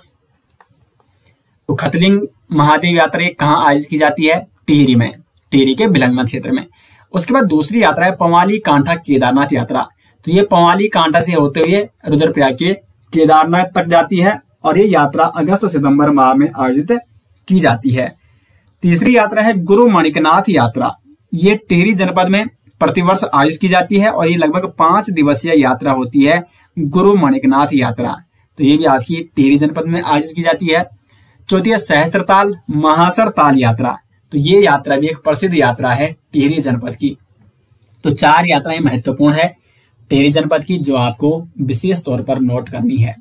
तो खतलिंग महादेव यात्रा कहाँ आयोजित की जाती है? टिहरी में, टिहरी के भिलंगना क्षेत्र में। उसके बाद दूसरी यात्रा है पवाली कांठा केदारनाथ यात्रा। तो ये पवाली कांठा से होते हुए रुद्रप्रयाग के केदारनाथ तक जाती है और ये यात्रा अगस्त सितंबर माह में आयोजित की जाती है। तीसरी यात्रा है गुरु मणिकनाथ यात्रा। ये टिहरी जनपद में प्रतिवर्ष आयोजित की जाती है और ये लगभग पाँच दिवसीय यात्रा होती है, गुरु मणिकनाथ यात्रा। तो ये भी आपकी टिहरी जनपद में आयोजित की जाती है। चौथी है सहस्त्रताल महासर ताल यात्रा। तो ये यात्रा भी एक प्रसिद्ध यात्रा है टिहरी जनपद की। तो चार यात्राएँ महत्वपूर्ण है टिहरी जनपद की, जो आपको विशेष तौर पर नोट करनी है।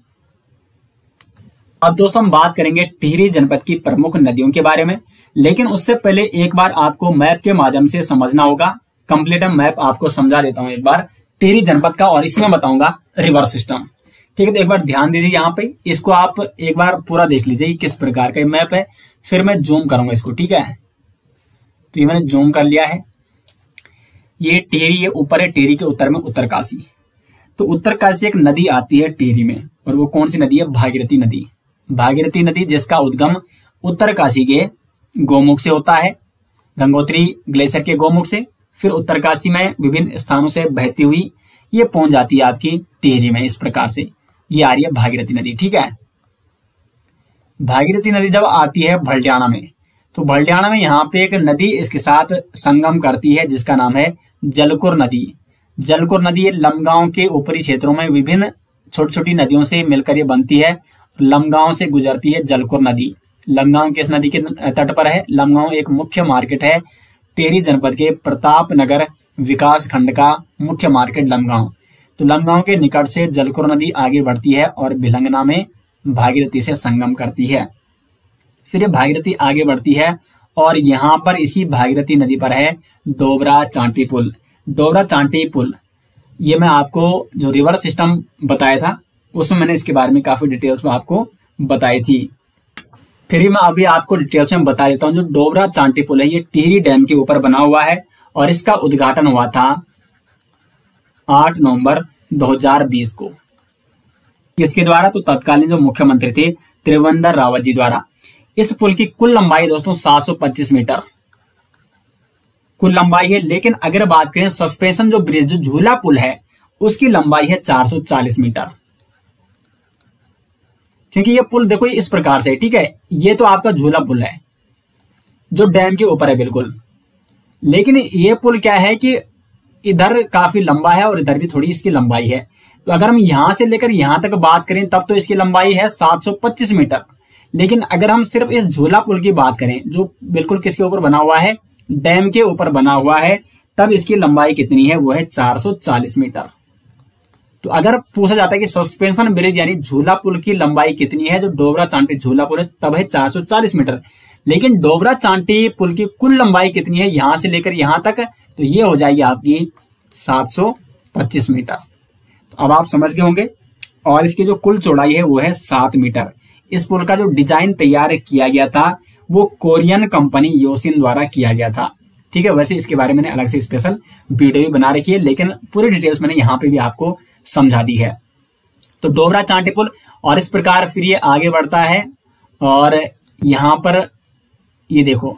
अब दोस्तों, हम बात करेंगे टिहरी जनपद की प्रमुख नदियों के बारे में, लेकिन उससे पहले एक बार आपको मैप के माध्यम से समझना होगा। कंप्लीट मैप आपको समझा देता हूँ एक बार। टिहरी जनपद का और इसमें बताऊँगा रिवर सिस्टम ठीक है तो एक बार ध्यान दीजिए यहाँ पे। इसको आप एक बार पूरा देख लीजिए किस प्रकार का मैप है। फिर मैं जूम करूँगा इसको, ठीक है? तो ये मैंने जूम कर लिया है। ये टेरी, ये ऊपर है टेरी के उत्तर में उत्तरकाशी। तो उत्तरकाशी एक नदी आती है टेरी में, और वो कौन सी नदी है? भागीरथी नदी। भागीरथी नदी जिसका उद्गम उत्तरकाशी के गोमुख से होता है। गंगोत्री ग्लेशियर के गोमुख से फिर उत्तरकाशी में विभिन्न स्थानों से बहती हुई ये पहुँच जाती है आपकी टेहरी में इस प्रकार से। ये आ रही है भागीरथी नदी, ठीक है? भागीरथी नदी जब आती है भलटियाना में तो भलटियाना में यहाँ पे एक नदी इसके साथ संगम करती है, जिसका नाम है जलकुर नदी। जलकुर नदी लमगांव के ऊपरी क्षेत्रों में विभिन्न छोटी छोटी नदियों से मिलकर ये बनती है लमगांव से गुजरती है जलकुर नदी। लमगांव किस नदी के तट पर है। लमगांव एक मुख्य मार्केट है टेहरी जनपद के प्रताप नगर विकास खंड का मुख्य मार्केट लमगांव। तो लमगांव के निकट से जलकुर नदी आगे बढ़ती है और भिलंगना में भागीरथी से संगम करती है। फिर भागीरथी आगे बढ़ती है और यहाँ पर इसी भागीरथी नदी पर है डोबरा चांटी पुल। डोबरा चांटी पुल, ये मैं आपको जो रिवर सिस्टम बताया था, उसमें मैंने इसके बारे में काफ़ी डिटेल्स में आपको बताई थी। फिर मैं अभी आपको डिटेल्स में बता देता हूँ, जो डोबरा चांटी पुल है, ये टिहरी डैम के ऊपर बना हुआ है और इसका उद्घाटन हुआ था 8 नवंबर 2020 को। किसके द्वारा तो तत्कालीन जो मुख्यमंत्री थे, त्रिवेंद्र रावत जी द्वारा। इस पुल की कुल लंबाई दोस्तों 725 मीटर। कुल लंबाई है, लेकिन अगर बात करें सस्पेंशन जो ब्रिज, जो झूला पुल है, उसकी लंबाई है 440 मीटर। क्योंकि ये पुल देखो इस प्रकार से ठीक है? ये तो आपका झूला पुल है, जो डैम के ऊपर है बिल्कुल। लेकिन ये पुल क्या है कि इधर काफ़ी लंबा है और इधर भी थोड़ी इसकी लंबाई है। तो अगर हम यहाँ से लेकर यहाँ तक बात करें, तब तो इसकी लंबाई है 725 मीटर। लेकिन अगर हम सिर्फ़ इस झूला पुल की बात करें, जो बिल्कुल किसके ऊपर बना हुआ है? डैम के ऊपर बना हुआ है, तब इसकी लंबाई कितनी है? वो है 440 मीटर। तो अगर पूछा जाता है कि सस्पेंशन ब्रिज यानी झूला पुल की लंबाई कितनी है जो डोबरा चांटी झूला पुल है, तब है 440 मीटर। लेकिन डोबरा चांटी पुल की कुल लंबाई कितनी है, यहाँ से लेकर यहाँ तक तो ये हो जाएगी आपकी पच्चीस मीटर। तो अब आप समझ गए होंगे, और इसकी जो कुल चौड़ाई है वो है सात मीटर। इस पुल का जो डिज़ाइन तैयार किया गया था, वो कोरियन कंपनी योसिन द्वारा किया गया था। ठीक है, वैसे इसके बारे में अलग से स्पेशल वीडियो भी बना रखी है, लेकिन पूरी डिटेल्स मैंने यहाँ पे भी आपको समझा दी है। तो डोबरा चांटी पुल और इस प्रकार फिर ये आगे बढ़ता है और यहाँ पर ये देखो,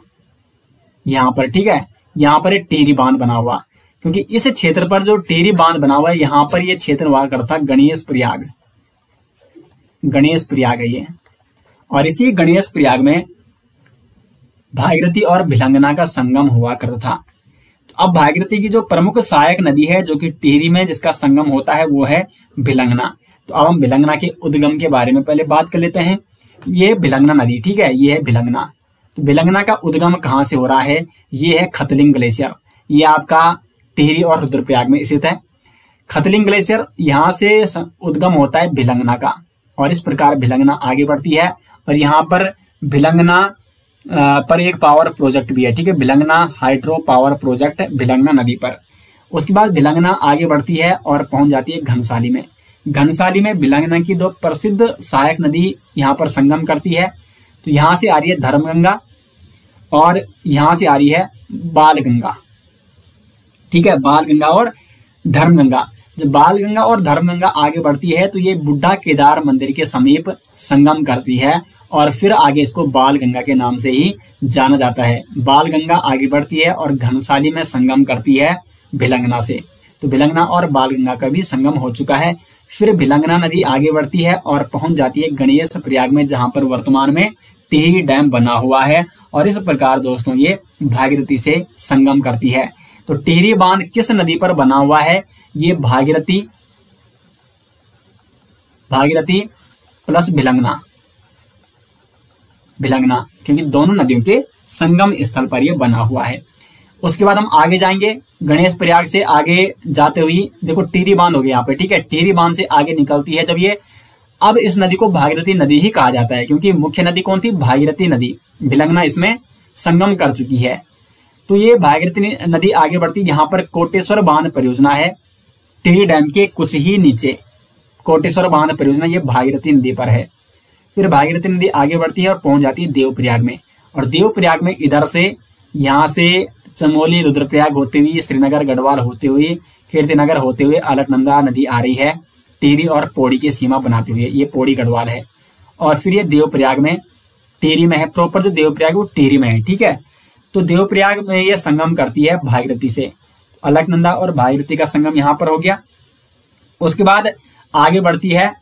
यहाँ पर, ठीक है, यहाँ पर टेरी बाँध बना हुआ, क्योंकि इस क्षेत्र पर जो टेरी बाँध बना हुआ है, यहाँ पर ये क्षेत्र हुआ करता गणेश प्रयाग। गणेश प्रयाग है ये। और इसी गणेश प्रयाग में भागीरथी और भिलंगना का संगम हुआ करता था। अब भागीरथी की जो प्रमुख सहायक नदी है, जो कि टिहरी में जिसका संगम होता है, वो है भिलंगना। तो अब हम भिलंगना के उद्गम के बारे में पहले बात कर लेते हैं। ये भिलंगना नदी, ठीक है? ये है भिलंगना। तो भिलंगना का उद्गम कहाँ से हो रहा है? ये है खतलिंग ग्लेशियर। ये आपका टिहरी और रुद्रप्रयाग में स्थित है। खतलिंग ग्लेशियर यहाँ से उद्गम होता है भिलंगना का। और इस प्रकार भिलंगना आगे बढ़ती है। और यहाँ पर भिलंगना पर एक पावर प्रोजेक्ट भी है, ठीक है? Bhilangana hydro power project Bhilangana नदी पर। उसके बाद भिलंगना आगे बढ़ती है और पहुँच जाती है घनसाली में। घनसाली में भिलंगना की दो प्रसिद्ध सहायक नदी यहाँ पर संगम करती है। तो यहाँ से आ रही है धर्मगंगा और यहाँ से आ रही है बाल गंगा ठीक है? बाल गंगा और धर्मगंगा। जब बाल गंगा और धर्मगंगा आगे बढ़ती है तो ये बुढ़ा केदार मंदिर के समीप संगम करती है। और फिर आगे इसको बाल गंगा के नाम से ही जाना जाता है। बाल गंगा आगे बढ़ती है और घनसाली में संगम करती है भिलंगना से। तो भिलंगना और बाल गंगा का भी संगम हो चुका है। फिर भिलंगना नदी आगे बढ़ती है और पहुँच जाती है गणेश प्रयाग में, जहाँ पर वर्तमान में टिहरी डैम बना हुआ है। और इस प्रकार दोस्तों ये भागीरथी से संगम करती है। तो टिहरी बाँध किस नदी पर बना हुआ है? ये भागीरथी भागीरथी प्लस भिलंगना। भिलंगना क्योंकि दोनों नदियों के संगम स्थल पर यह बना हुआ है। उसके बाद हम आगे जाएँगे, गणेश प्रयाग से आगे जाते हुए देखो टीरी बाँध हो गया यहाँ पे, ठीक है? टीरी बाँध से आगे निकलती है जब ये, अब इस नदी को भागीरथी नदी ही कहा जाता है, क्योंकि मुख्य नदी कौन थी? भागीरथी नदी। भिलंगना इसमें संगम कर चुकी है। तो ये भागीरथी नदी आगे बढ़ती, यहाँ पर कोटेश्वर बाँध परियोजना है टीरी डैम के कुछ ही नीचे। कोटेश्वर बाँध परियोजना ये भागीरथी नदी पर है। फिर भागीरथी नदी आगे बढ़ती है और पहुँच जाती है देवप्रयाग में। और देवप्रयाग में इधर से, यहाँ से चमोली, रुद्रप्रयाग होते हुए, श्रीनगर, गढ़वाल होते हुए कीर्तिनगर होते हुए अलकनंदा नदी आ रही है। टिहरी और पौड़ी की सीमा बनाते हुए ये पौड़ी, गढ़वाल है। और फिर ये देवप्रयाग में, टिहरी में है, प्रॉपर जो देवप्रयाग वो टिहरी में है, ठीक है? तो देवप्रयाग में ये संगम करती है भागीरथी से। अलकनंदा और भागीरथी का संगम यहाँ पर हो गया। उसके बाद आगे बढ़ती है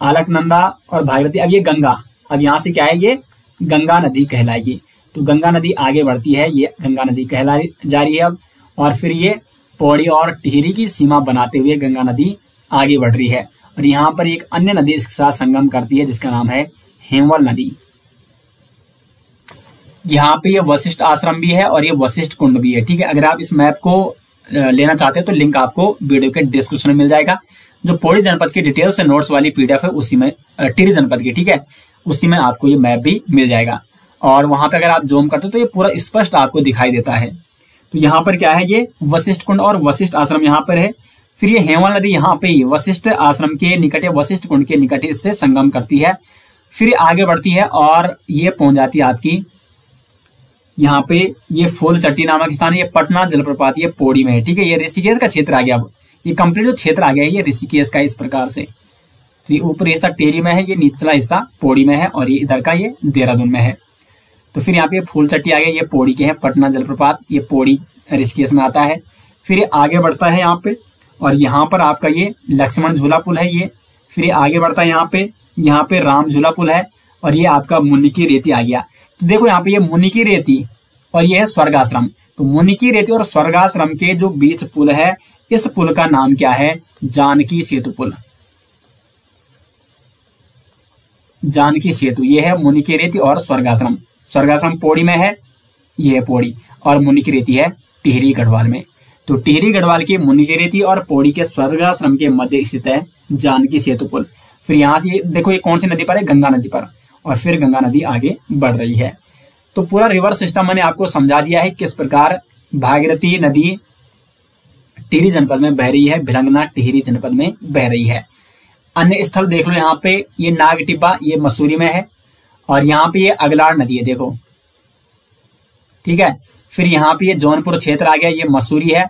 अलकनंदा और भागीरथी। अब ये गंगा, अब यहाँ से क्या है ये? गंगा नदी कहलाएगी। तो गंगा नदी आगे बढ़ती है, ये गंगा नदी कहला जा रही है अब। और फिर ये पौड़ी और टिहरी की सीमा बनाते हुए गंगा नदी आगे बढ़ रही है। और यहाँ पर एक अन्य नदी इसके साथ संगम करती है, जिसका नाम है हेमवल नदी। यहाँ पे ये वशिष्ठ आश्रम भी है और ये वशिष्ठ कुंड भी है, ठीक है? अगर आप इस मैप को लेना चाहते हैं तो लिंक आपको वीडियो के डिस्क्रिप्शन में मिल जाएगा। जो पौड़ी जनपद की डिटेल्स है नोट्स वाली पीडीएफ है, उसी में टिरी जनपद की, ठीक है? उसी में आपको ये मैप भी मिल जाएगा। और वहाँ पे अगर आप जूम करते हो तो ये पूरा स्पष्ट आपको दिखाई देता है। तो यहाँ पर क्या है ये? वशिष्ठ कुंड और वशिष्ठ आश्रम यहाँ पर है। फिर ये हेमल नदी यहाँ पे ही वशिष्ठ आश्रम के निकट या वशिष्ठ कुंड के निकट इससे संगम करती है। फिर आगे बढ़ती है और ये पहुँच जाती है आपकी, यहाँ पे ये फूल चट्टी नामक स्थान है। ये पटना, जलप्रपात, ये पौड़ी में है, ठीक है? ये ऋषिकेश का क्षेत्र आ गया अब। ये कंप्लीट जो क्षेत्र आ गया है, ये ऋषिकेश का इस प्रकार से। तो ये ऊपर हिस्सा टेरी में है, ये निचला हिस्सा पौड़ी में है और ये इधर का ये देहरादून में है। तो फिर यहाँ पे फूल चट्टी आ गया ये पौड़ी के है, पटना जलप्रपात, ये पौड़ी ऋषिकेश में आता है। फिर ये आगे बढ़ता है यहाँ पे और यहाँ पर आपका ये लक्ष्मण झूला पुल है ये। फिर ये आगे बढ़ता है यहाँ पे यहाँ पे राम झूला पुल है और ये आपका मुनि की रेती आ गया। तो देखो यहाँ पे ये मुनि की रेती और ये है स्वर्गाश्रम। तो मुनि की रेती और स्वर्गाश्रम के जो बीच पुल है इस पुल का नाम क्या है? जानकी सेतु पुल। जानकी सेतु, ये है मुनि की रेती और स्वर्गाश्रम। स्वर्गाश्रम पौड़ी में है, ये है पौड़ी, और मुनि की रेती है टिहरी गढ़वाल में। तो टिहरी गढ़वाल की मुनि की रेती और पौड़ी के स्वर्गाश्रम के मध्य स्थित है जानकी सेतु पुल। फिर यहाँ से देखो, ये कौन सी नदी पर है? गंगा नदी पर, और फिर गंगा नदी आगे बढ़ रही है। तो पूरा रिवर सिस्टम मैंने आपको समझा दिया है किस प्रकार भागीरथी नदी टिहरी जनपद में बह रही है, भिलंगना टिहरी जनपद में बह रही है। अन्य स्थल देख लो यहाँ पे, ये नाग टिब्बा ये मसूरी में है, और यहाँ पे ये अगलाड़ नदी है, देखो। ठीक है? फिर यहाँ पे ये जौनपुर क्षेत्र आ गया, ये मसूरी है,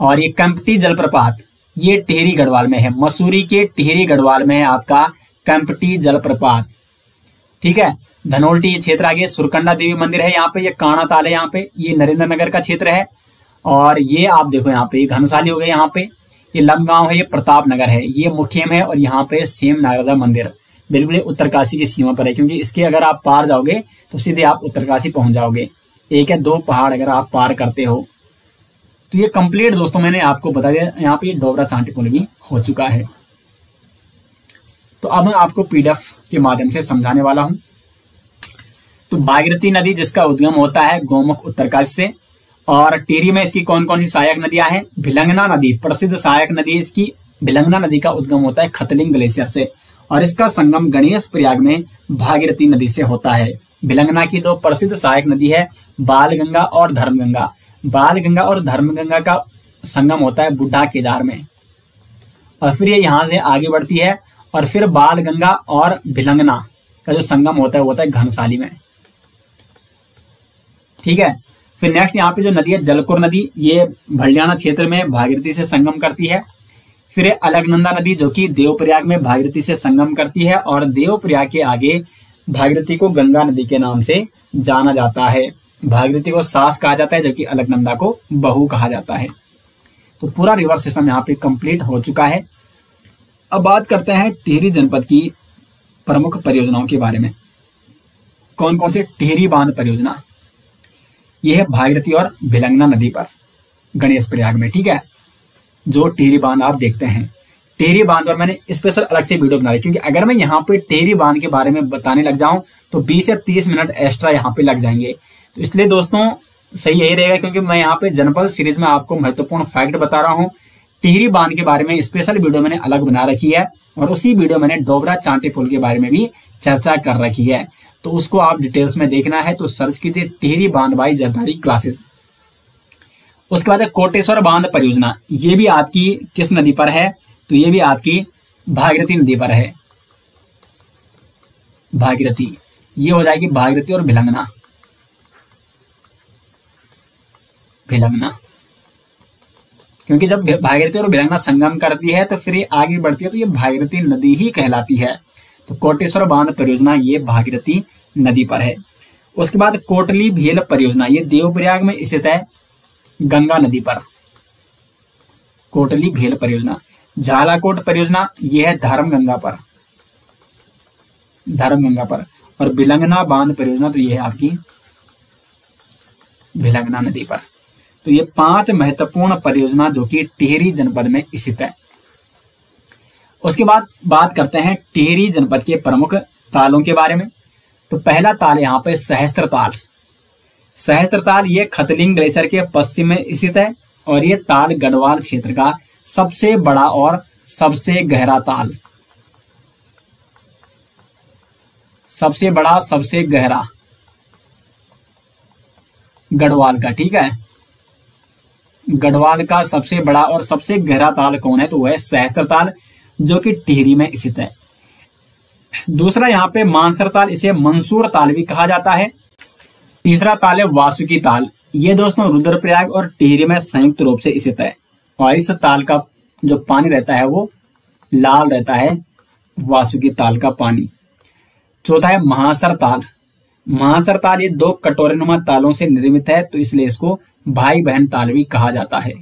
और ये कंपटी जलप्रपात, ये टिहरी गढ़वाल में है। मसूरी के टिहरी गढ़वाल में है आपका कंपटी जलप्रपात। ठीक है? धनोल्टी ये क्षेत्र आ गया सुरकंडा देवी मंदिर है यहाँ पे, ये काणा ताल है यहाँ पे, ये नरेंद्र नगर का क्षेत्र है और ये आप देखो यहाँ पे घनसाली हो गया यहाँ पे। ये लमगांव है, ये प्रताप नगर है, ये मुखेम है और यहाँ पे सेम नागराजा मंदिर। बिल्कुल उत्तरकाशी की सीमा पर है, क्योंकि इसके अगर आप पार जाओगे तो सीधे आप उत्तरकाशी पहुँच जाओगे। एक या दो पहाड़ अगर आप पार करते हो तो ये कंप्लीट दोस्तों मैंने आपको बता दिया, यहाँ पे डोबरा चांटी पुल भी हो चुका है। तो अब मैं आपको पीडीएफ के माध्यम से समझाने वाला हूँ। तो भागीरथी नदी जिसका उद्गम होता है, गोमुख उत्तरकाशी से और टेरी में इसकी कौन कौन सी सहायक नदियाँ हैं? भिलंगना नदी, प्रसिद्ध सहायक नदी इसकी भिलंगना नदी का उद्गम होता है खतलिंग ग्लेशियर से। और इसका संगम गणेश प्रयाग में भागीरथी नदी से होता है। भिलंगना की दो प्रसिद्ध सहायक नदी है बाल गंगा और धर्मगंगा। बाल गंगा और धर्मगंगा का संगम होता है बुढ़ा केदार में। और फिर ये यहाँ से आगे बढ़ती है, और फिर बाल गंगा और भिलंगना का जो संगम होता है, वो होता है घनसाली में। ठीक है? फिर नेक्स्ट यहाँ पे जो नदी है, जलकुर नदी, ये भलियाना क्षेत्र में भागीरथी से संगम करती है। फिर अलगनंदा नदी, जो कि देवप्रयाग में भागीरथी से संगम करती है और देवप्रयाग के आगे भागीरथी को गंगा नदी के नाम से जाना जाता है। भागीरथी को सास कहा जाता है, जबकि अलकनंदा को बहु कहा जाता है। तो पूरा रिवर सिस्टम यहाँ पे कंप्लीट हो चुका है। अब बात करते हैं टिहरी जनपद की प्रमुख परियोजनाओं के बारे में। कौन कौन से टिहरी बाँध परियोजना यह है भागीरथी और भिलंगना नदी पर, गणेश प्रयाग में, ठीक है? जो टिहरी बाँध आप देखते हैं। टेरी बाँध पर मैंने स्पेशल अलग से वीडियो बना रही क्योंकि अगर मैं यहाँ पे टेरी बाँध के बारे में बताने लग जाऊँ तो 20 या 30 मिनट एक्स्ट्रा यहाँ पे लग जाएँगे। तो इसलिए दोस्तों, सही यही रहेगा, क्योंकि मैं यहाँ पे जनपद सीरीज़ में आपको महत्वपूर्ण फैक्ट बता रहा हूँ। टिहरी बाँध के बारे में स्पेशल वीडियो मैंने अलग बना रखी है, और उसी वीडियो मैंने डोबरा चांटी पुल के बारे में भी चर्चा कर रखी है। तो उसको आप डिटेल्स में देखना है तो सर्च कीजिए टिहरी बाँध बाई जरदारी क्लासेस उसके बाद कोटेश्वर बाँध परियोजना। ये भी आपकी किस नदी पर है? तो ये भी आपकी भागीरथी नदी पर है। भागीरथी। ये हो जाएगी भागीरथी और भिलंगना। भिलंगना। क्योंकि जब भागीरथी और भिलंगना संगम करती है तो फिर ये आगे बढ़ती है तो ये भागीरथी नदी ही कहलाती है। तो कोटेश्वर बाँध परियोजना ये भागीरथी नदी पर है। उसके बाद कोटली भेल परियोजना, ये देवप्रयाग में स्थित है गंगा नदी पर। कोटली भेल परियोजना, झालाकोट परियोजना यह है धर्मगंगा पर। धर्मगंगा पर। और बिलंगना बाँध परियोजना तो यह है आपकी भिलंगना नदी पर। तो ये पाँच महत्वपूर्ण परियोजना जो कि टिहरी जनपद में स्थित है। उसके बाद बात करते हैं टिहरी जनपद के प्रमुख तालों के बारे में। तो पहला ताल यहाँ पे सहस्त्र ताल। सहस्त्र ताल ये खतलिंग ग्लेशियर के पश्चिम में स्थित है और ये ताल गढ़वाल क्षेत्र का सबसे बड़ा और सबसे गहरा ताल। सबसे बड़ा, सबसे गहरा गढ़वाल का, ठीक है? गढ़वाल का सबसे बड़ा और सबसे गहरा ताल कौन है? तो वह सहस्त्र ताल। जो कि टिहरी में स्थित है। दूसरा यहाँ पे मानसर ताल, इसे मंसूर ताल भी कहा जाता है। तीसरा ताल है वासुकी ताल। ये दोस्तों रुद्रप्रयाग और टिहरी में संयुक्त रूप से स्थित है। और इस ताल का जो पानी रहता है, वो लाल रहता है, वासुकी ताल का पानी। चौथा है महासर ताल। महासर ताल ये दो कटोरेनुमा तालों से निर्मित है तो इसलिए इसको भाई बहन ताल भी कहा जाता है।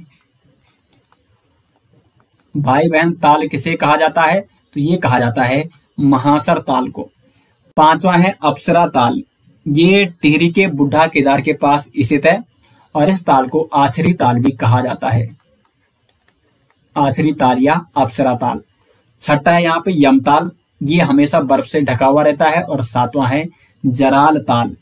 भाई बहन ताल किसे कहा जाता है? तो ये कहा जाता है महासर ताल को। पांचवा है अप्सरा ताल। ये टिहरी के बुढ़ा केदार के पास स्थित है और इस ताल को आछरी ताल भी कहा जाता है। आछरी ताल या अप्सरा ताल। छठा है यहाँ पे यमताल ये हमेशा बर्फ़ से ढका हुआ रहता है और सातवां है जराल ताल।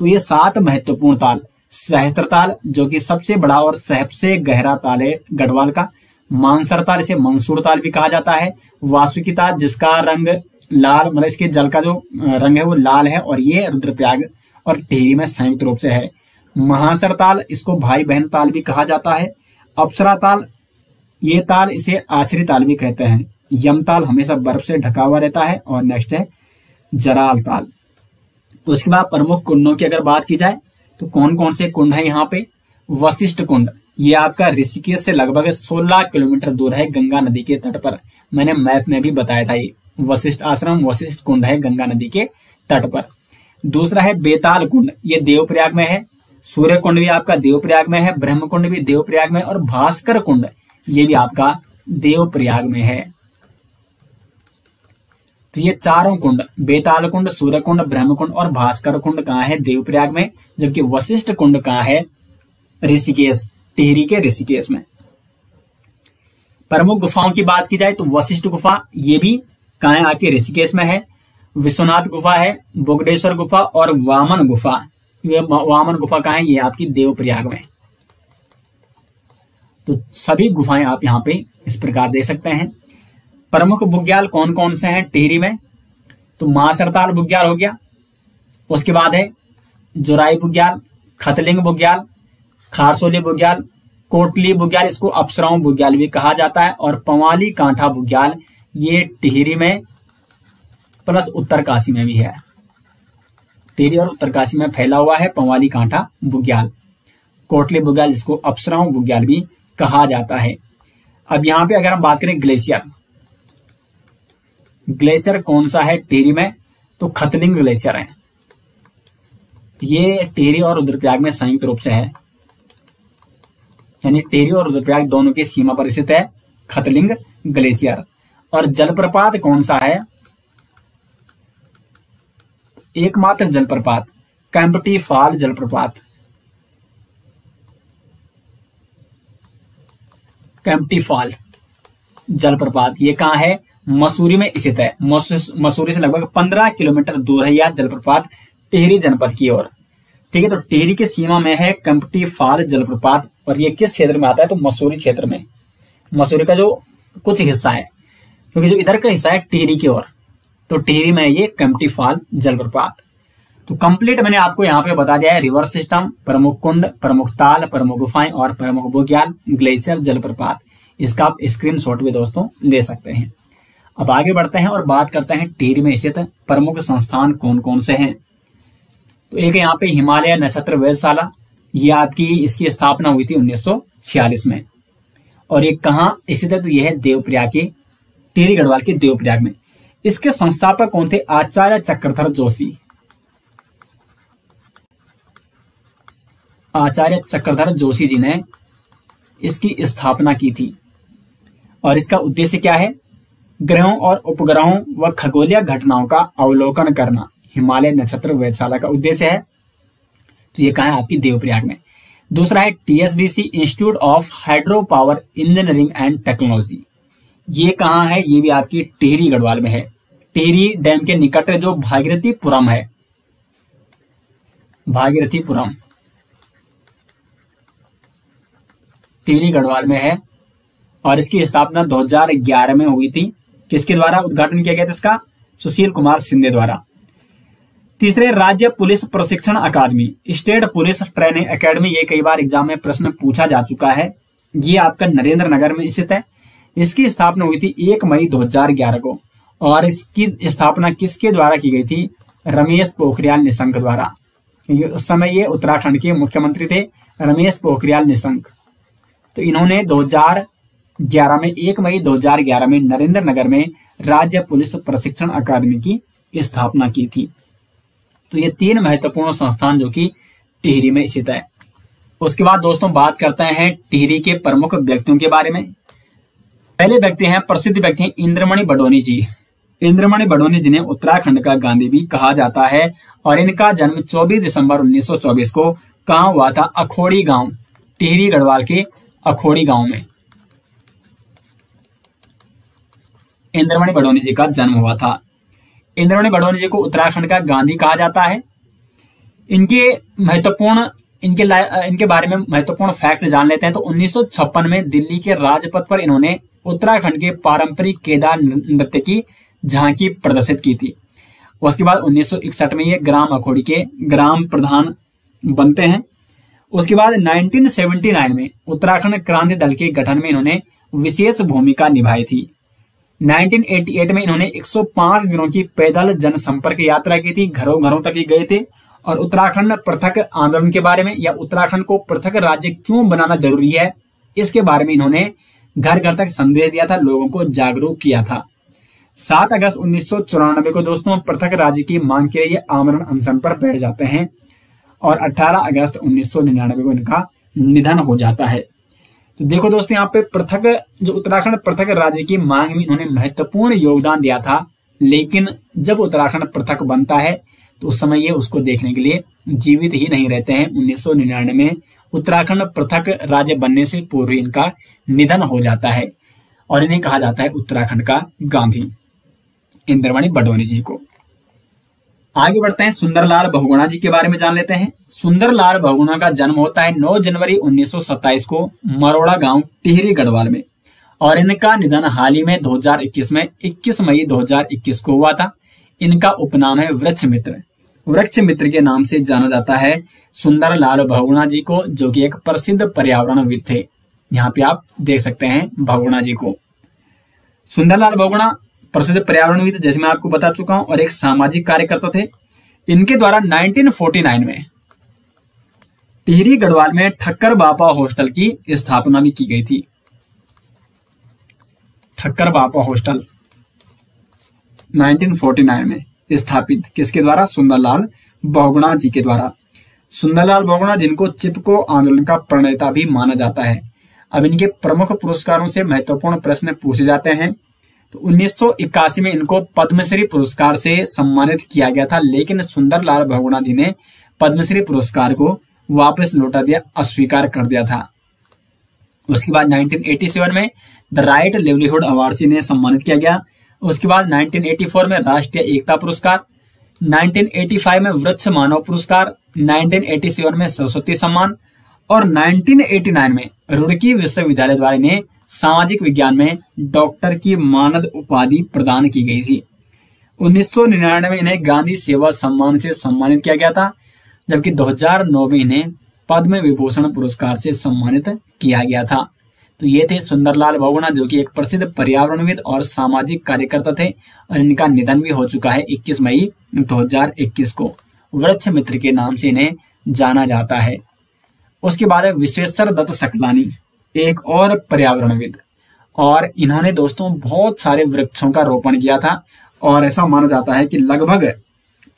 तो ये सात महत्वपूर्ण ताल। सहस्त्र ताल, जो कि सबसे बड़ा और सबसे गहरा ताल है गढ़वाल का। मानसर ताल इसे मंसूर ताल भी कहा जाता है। वासुकी ताल, जिसका रंग लाल मतलब इसके जल का जो रंग है वो लाल है और ये रुद्रप्रयाग और टिहरी में संयुक्त रूप से है। महासर ताल, इसको भाई बहन ताल भी कहा जाता है। अप्सरा ताल, ये ताल इसे आछरी ताल भी कहते हैं। यम ताल हमेशा बर्फ़ से ढका हुआ रहता है और नेक्स्ट है जराल ताल। उसके बाद प्रमुख कुंडों की अगर बात की जाए तो कौन कौन से कुंड है यहाँ पे? वशिष्ठ कुंड। ये आपका ऋषिकेश से लगभग 16 किलोमीटर दूर है गंगा नदी के तट पर। मैंने मैप में भी बताया था ये। वशिष्ठ आश्रम, वशिष्ठ कुंड है गंगा नदी के तट पर। दूसरा है बेताल कुंड। ये देवप्रयाग में है। सूर्य कुंड भी आपका देवप्रयाग में है ब्रह्म कुंड भी देवप्रयाग में और भास्कर कुंड ये भी आपका देवप्रयाग में है। तो ये चारों कुंड, बेताल कुंड सूर्य कुंड ब्रह्म कुंड और भास्कर कुंड कहाँ है? देवप्रयाग में, जबकि वशिष्ठ कुंड कहाँ है? ऋषिकेश। टिहरी के ऋषिकेश में। प्रमुख गुफाओं की बात की जाए तो वशिष्ठ गुफा, ये भी कहा आके ऋषिकेश में है। विश्वनाथ गुफा है बोगडेश्वर गुफा और वामन गुफा। ये वामन गुफा कहा है? ये आपकी देवप्रयाग में। तो सभी गुफाएँ आप यहाँ पे इस प्रकार देख सकते हैं। प्रमुख बुग्याल कौन कौन से हैं टिहरी में? तो मासरताल बुग्याल हो गया। उसके बाद है जुराई बुग्याल, खतलिंग बुग्याल खारसोली बुग्याल, कोटली बुग्याल, इसको अप्सराओं बुग्याल भी कहा जाता है, और पवाली कांठा बुग्याल, ये टिहरी में प्लस उत्तरकाशी में भी है। टिहरी और उत्तरकाशी में फैला हुआ है पवाली कांठा बुग्याल। कोटली बुग्याल, जिसको अप्सराओं बुग्याल भी कहा जाता है। अब यहाँ पे अगर हम बात करें ग्लेशियर ग्लेशियर कौन सा है टिहरी में? तो खतलिंग ग्लेशियर है। ये टिहरी और रुद्रप्रयाग में संयुक्त रूप से है। यानी टेरी और रुद्रप्रयाग दोनों की सीमा पर स्थित है, खतलिंग ग्लेशियर। और जलप्रपात कौन सा है? एकमात्र जलप्रपात कैंपटी फॉल जलप्रपात। कैंपटी फॉल जलप्रपात, ये कहा है? मसूरी में स्थित है। मसूरी से लगभग 15 किलोमीटर दूर है यह जलप्रपात, टेहरी जनपद की ओर। ठीक है तो टिहरी की सीमा में है कंपटी फाल जलप्रपात, और ये किस क्षेत्र में आता है? तो मसूरी क्षेत्र में। मसूरी का जो कुछ हिस्सा है, क्योंकि जो इधर का हिस्सा है टिहरी की ओर तो टिहरी में ये कम्पटी फाल जलप्रपात। तो कंप्लीट मैंने आपको यहाँ पे बता दिया है, रिवर सिस्टम, प्रमुख कुंड, प्रमुख ताल, प्रमुख गुफाएँ और प्रमुख बुग्याल ग्लेशियर जलप्रपात। इसका आप स्क्रीन शॉट भी दोस्तों ले सकते हैं। अब आगे बढ़ते हैं और बात करते हैं टिहरी में स्थित प्रमुख संस्थान कौन कौन से हैं? तो एक यहाँ पे हिमालय नक्षत्र वेदशाला ये आपकी इसकी स्थापना हुई थी 1946 में। और ये कहा स्थित है? तो यह है देवप्रयाग के, टिहरी गढ़वाल के देवप्रयाग में। इसके संस्थापक कौन थे? आचार्य चक्रधर जोशी। आचार्य चक्रधर जोशी जी ने इसकी स्थापना की थी। और इसका उद्देश्य क्या है? ग्रहों और उपग्रहों व खगोलीय घटनाओं का अवलोकन करना। हिमालय नक्षत्र वेधशाला का उद्देश्य है। तो ये कहा है आपकी देवप्रयाग में। दूसरा है TSDC institute of hydro power engineering and technology ये कहाँ है? ये भी आपकी टिहरी गढ़वाल में है। टिहरी डैम के निकट जो भागीरथीपुरम है। भागीरथीपुरम। टिहरी गढ़वाल में है और इसकी स्थापना 2011 में हुई थी। किसके द्वारा उद्घाटन किया गया था इसका? सुशील कुमार सिंधे द्वारा। तीसरे राज्य पुलिस प्रशिक्षण अकादमी, स्टेट पुलिस ट्रेनिंग अकेडमी ये कई बार एग्ज़ाम में प्रश्न पूछा जा चुका है। ये आपका नरेंद्र नगर में स्थित है। इसकी स्थापना हुई थी एक मई 2011 को और इसकी स्थापना किसके द्वारा की गई थी? रमेश पोखरियाल निशंक द्वारा। उस समय ये उत्तराखंड के मुख्यमंत्री थे, रमेश पोखरियाल निशंक। तो इन्होंने 2011 में, एक मई 2011 में नरेंद्र नगर में राज्य पुलिस प्रशिक्षण अकादमी की स्थापना की थी। तो ये तीन महत्वपूर्ण संस्थान जो कि टिहरी में स्थित है। उसके बाद दोस्तों बात करते हैं टिहरी के प्रमुख व्यक्तियों के बारे में। पहले व्यक्ति हैं प्रसिद्ध व्यक्ति हैं इंद्रमणि बडोनी जी। इंद्रमणि बडोनी जिन्हें उत्तराखंड का गांधी भी कहा जाता है और इनका जन्म 24 दिसंबर 1924 को कहा हुआ था? अखोड़ी गाँव, टिहरी गढ़वाल के अखोड़ी गाँव में। इंद्रमणि बडोनी जी का जन्म हुआ था। इंद्रमणि बडोनी जी को उत्तराखंड का गांधी कहा जाता है। इनके महत्वपूर्ण, इनके इनके बारे में महत्वपूर्ण फैक्ट जान लेते हैं। तो उन्नीस सौ छप्पन में दिल्ली के राजपथ पर इन्होंने उत्तराखंड के पारंपरिक केदार नृत्य की झांकी प्रदर्शित की थी। उसके बाद 1961 में ये ग्राम अखोड़ी के ग्राम प्रधान बनते हैं। उसके बाद 1979 में उत्तराखंड क्रांति दल के गठन में इन्होंने विशेष भूमिका निभाई थी। 1988 में इन्होंने 105 दिनों की पैदल जनसंपर्क यात्रा की थी। घरों घरों तक ही गए थे। और उत्तराखंड पृथक आंदोलन के बारे में या उत्तराखंड को पृथक राज्य क्यों बनाना ज़रूरी है, इसके बारे में इन्होंने घर घर तक संदेश दिया था, लोगों को जागरूक किया था। सात अगस्त उन्नीस सौ चौरानबे को दोस्तों पृथक राज्य की मांग के लिए आमरण अनशन पर बैठ जाते हैं और 18 अगस्त उन्नीस सौ निन्यानबे को इनका निधन हो जाता है। तो देखो दोस्तों, यहाँ पे पृथक, जो उत्तराखंड पृथक राज्य की मांग में इन्होंने महत्वपूर्ण योगदान दिया था, लेकिन जब उत्तराखंड पृथक बनता है तो उस समय ये उसको देखने के लिए जीवित ही नहीं रहते हैं। उन्नीस सौ निन्यानवे में उत्तराखंड पृथक राज्य बनने से पूर्व इनका निधन हो जाता है, और इन्हें कहा जाता है उत्तराखंड का गांधी। इंद्रवाणी बडोनी जी को। आगे बढ़ते हैं, सुंदरलाल बहुगुणा जी के बारे में जान लेते हैं। सुंदरलाल बहुगुणा का जन्म होता है 9 जनवरी 1927 को मरोड़ा गाँव टिहरी गढ़वाल में और इनका निधन हाल ही में 2021 में 21 मई 2021 को हुआ था। इनका उपनाम है वृक्ष मित्र। वृक्ष मित्र के नाम से जाना जाता है सुंदरलाल बहुगुणा जी को, जो कि एक प्रसिद्ध पर्यावरणविद थे। यहाँ पे आप देख सकते हैं बहुगुणा जी को। सुंदरलाल बहुगुणा प्रसिद्ध पर्यावरणविद, जैसे मैं आपको बता चुका हूँ, और एक सामाजिक कार्यकर्ता थे। इनके द्वारा 1949 में टिहरी गढ़वाल में ठक्कर बापा हॉस्टल की स्थापना भी की गई थी। ठक्कर बापा हॉस्टल 1949 में स्थापित किसके द्वारा? सुंदरलाल बहुगुणा जी के द्वारा। सुंदरलाल बहुगुणा जिनको चिपको आंदोलन का प्रणेता भी माना जाता है। अब इनके प्रमुख पुरस्कारों से महत्वपूर्ण प्रश्न पूछे जाते हैं। तो उन्नीस सौ इक्यासी में इनको पद्मश्री पुरस्कार से सम्मानित किया गया था, लेकिन सुंदरलाल बहुगुणा जी ने पद्मश्री पुरस्कार को वापस लौटा दिया, अस्वीकार कर दिया था। उसके बाद 1987 में द राइट लिवलीहुड अवार्ड से इन्हें सम्मानित किया गया। उसके बाद 1984 में राष्ट्रीय एकता पुरस्कार 1985 में वृक्ष मानव पुरस्कार 1987 में सरस्वती सम्मान और 1989 में रुड़की विश्वविद्यालय द्वारा इन्हें सामाजिक विज्ञान में डॉक्टर की मानद उपाधि प्रदान की गई थी। उन्नीस में इन्हें गांधी सेवा सम्मान से सम्मानित किया गया था, जबकि 2009 में इन्हें पद्म विभूषण पुरस्कार से सम्मानित किया गया था। तो ये थे सुंदरलाल बहुगुणा, जो कि एक प्रसिद्ध पर्यावरणविद और सामाजिक कार्यकर्ता थे, और इनका निधन भी हो चुका है 21 मई 2021 को। वृक्ष मित्र के नाम से इन्हें जाना जाता है। उसके बाद है विश्वेश्वर दत्त सकलानी। एक और पर्यावरणविद। और इन्होंने दोस्तों बहुत सारे वृक्षों का रोपण किया था और ऐसा माना जाता है कि लगभग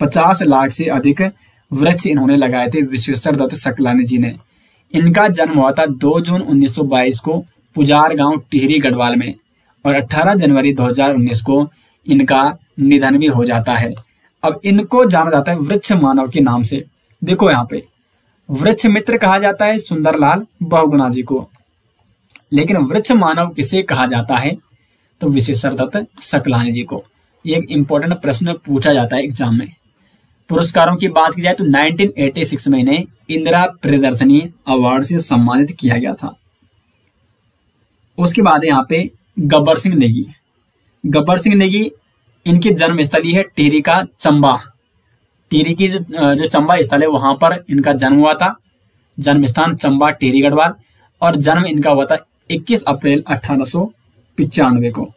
50 लाख से अधिक वृक्ष इन्होंने लगाए थे, विश्वेश्वर दत्त सकलानी जी ने। इनका जन्म हुआ था 2 जून 1922 को पुजार गाँव टिहरी गढ़वाल में और 18 जनवरी 2019 को इनका निधन भी हो जाता है। अब इनको जाना जाता है वृक्ष मानव के नाम से। देखो यहाँ पे, वृक्ष मित्र कहा जाता है सुंदरलाल बहुगुणा जी को। लेकिन वृक्ष मानव किसे कहा जाता है? तो विशेषर दत्त सकलानी जी को। एक इंपॉर्टेंट प्रश्न पूछा जाता है एग्ज़ाम में। पुरस्कारों की बात की जाए तो 1986 में इन्हें इंदिरा प्रियदर्शनी अवार्ड से सम्मानित किया गया था। उसके बाद यहाँ पे गब्बर सिंह नेगी। गब्बर सिंह नेगी इनकी जन्म स्थली है टिहरी का चंबा। टिहरी की जो, जो चंबा स्थल है वहाँ पर इनका जन्म हुआ था। जन्म स्थान चंबा टिहरी गढ़वाल। और जन्म इनका हुआ था 21 अप्रैल अठारह को।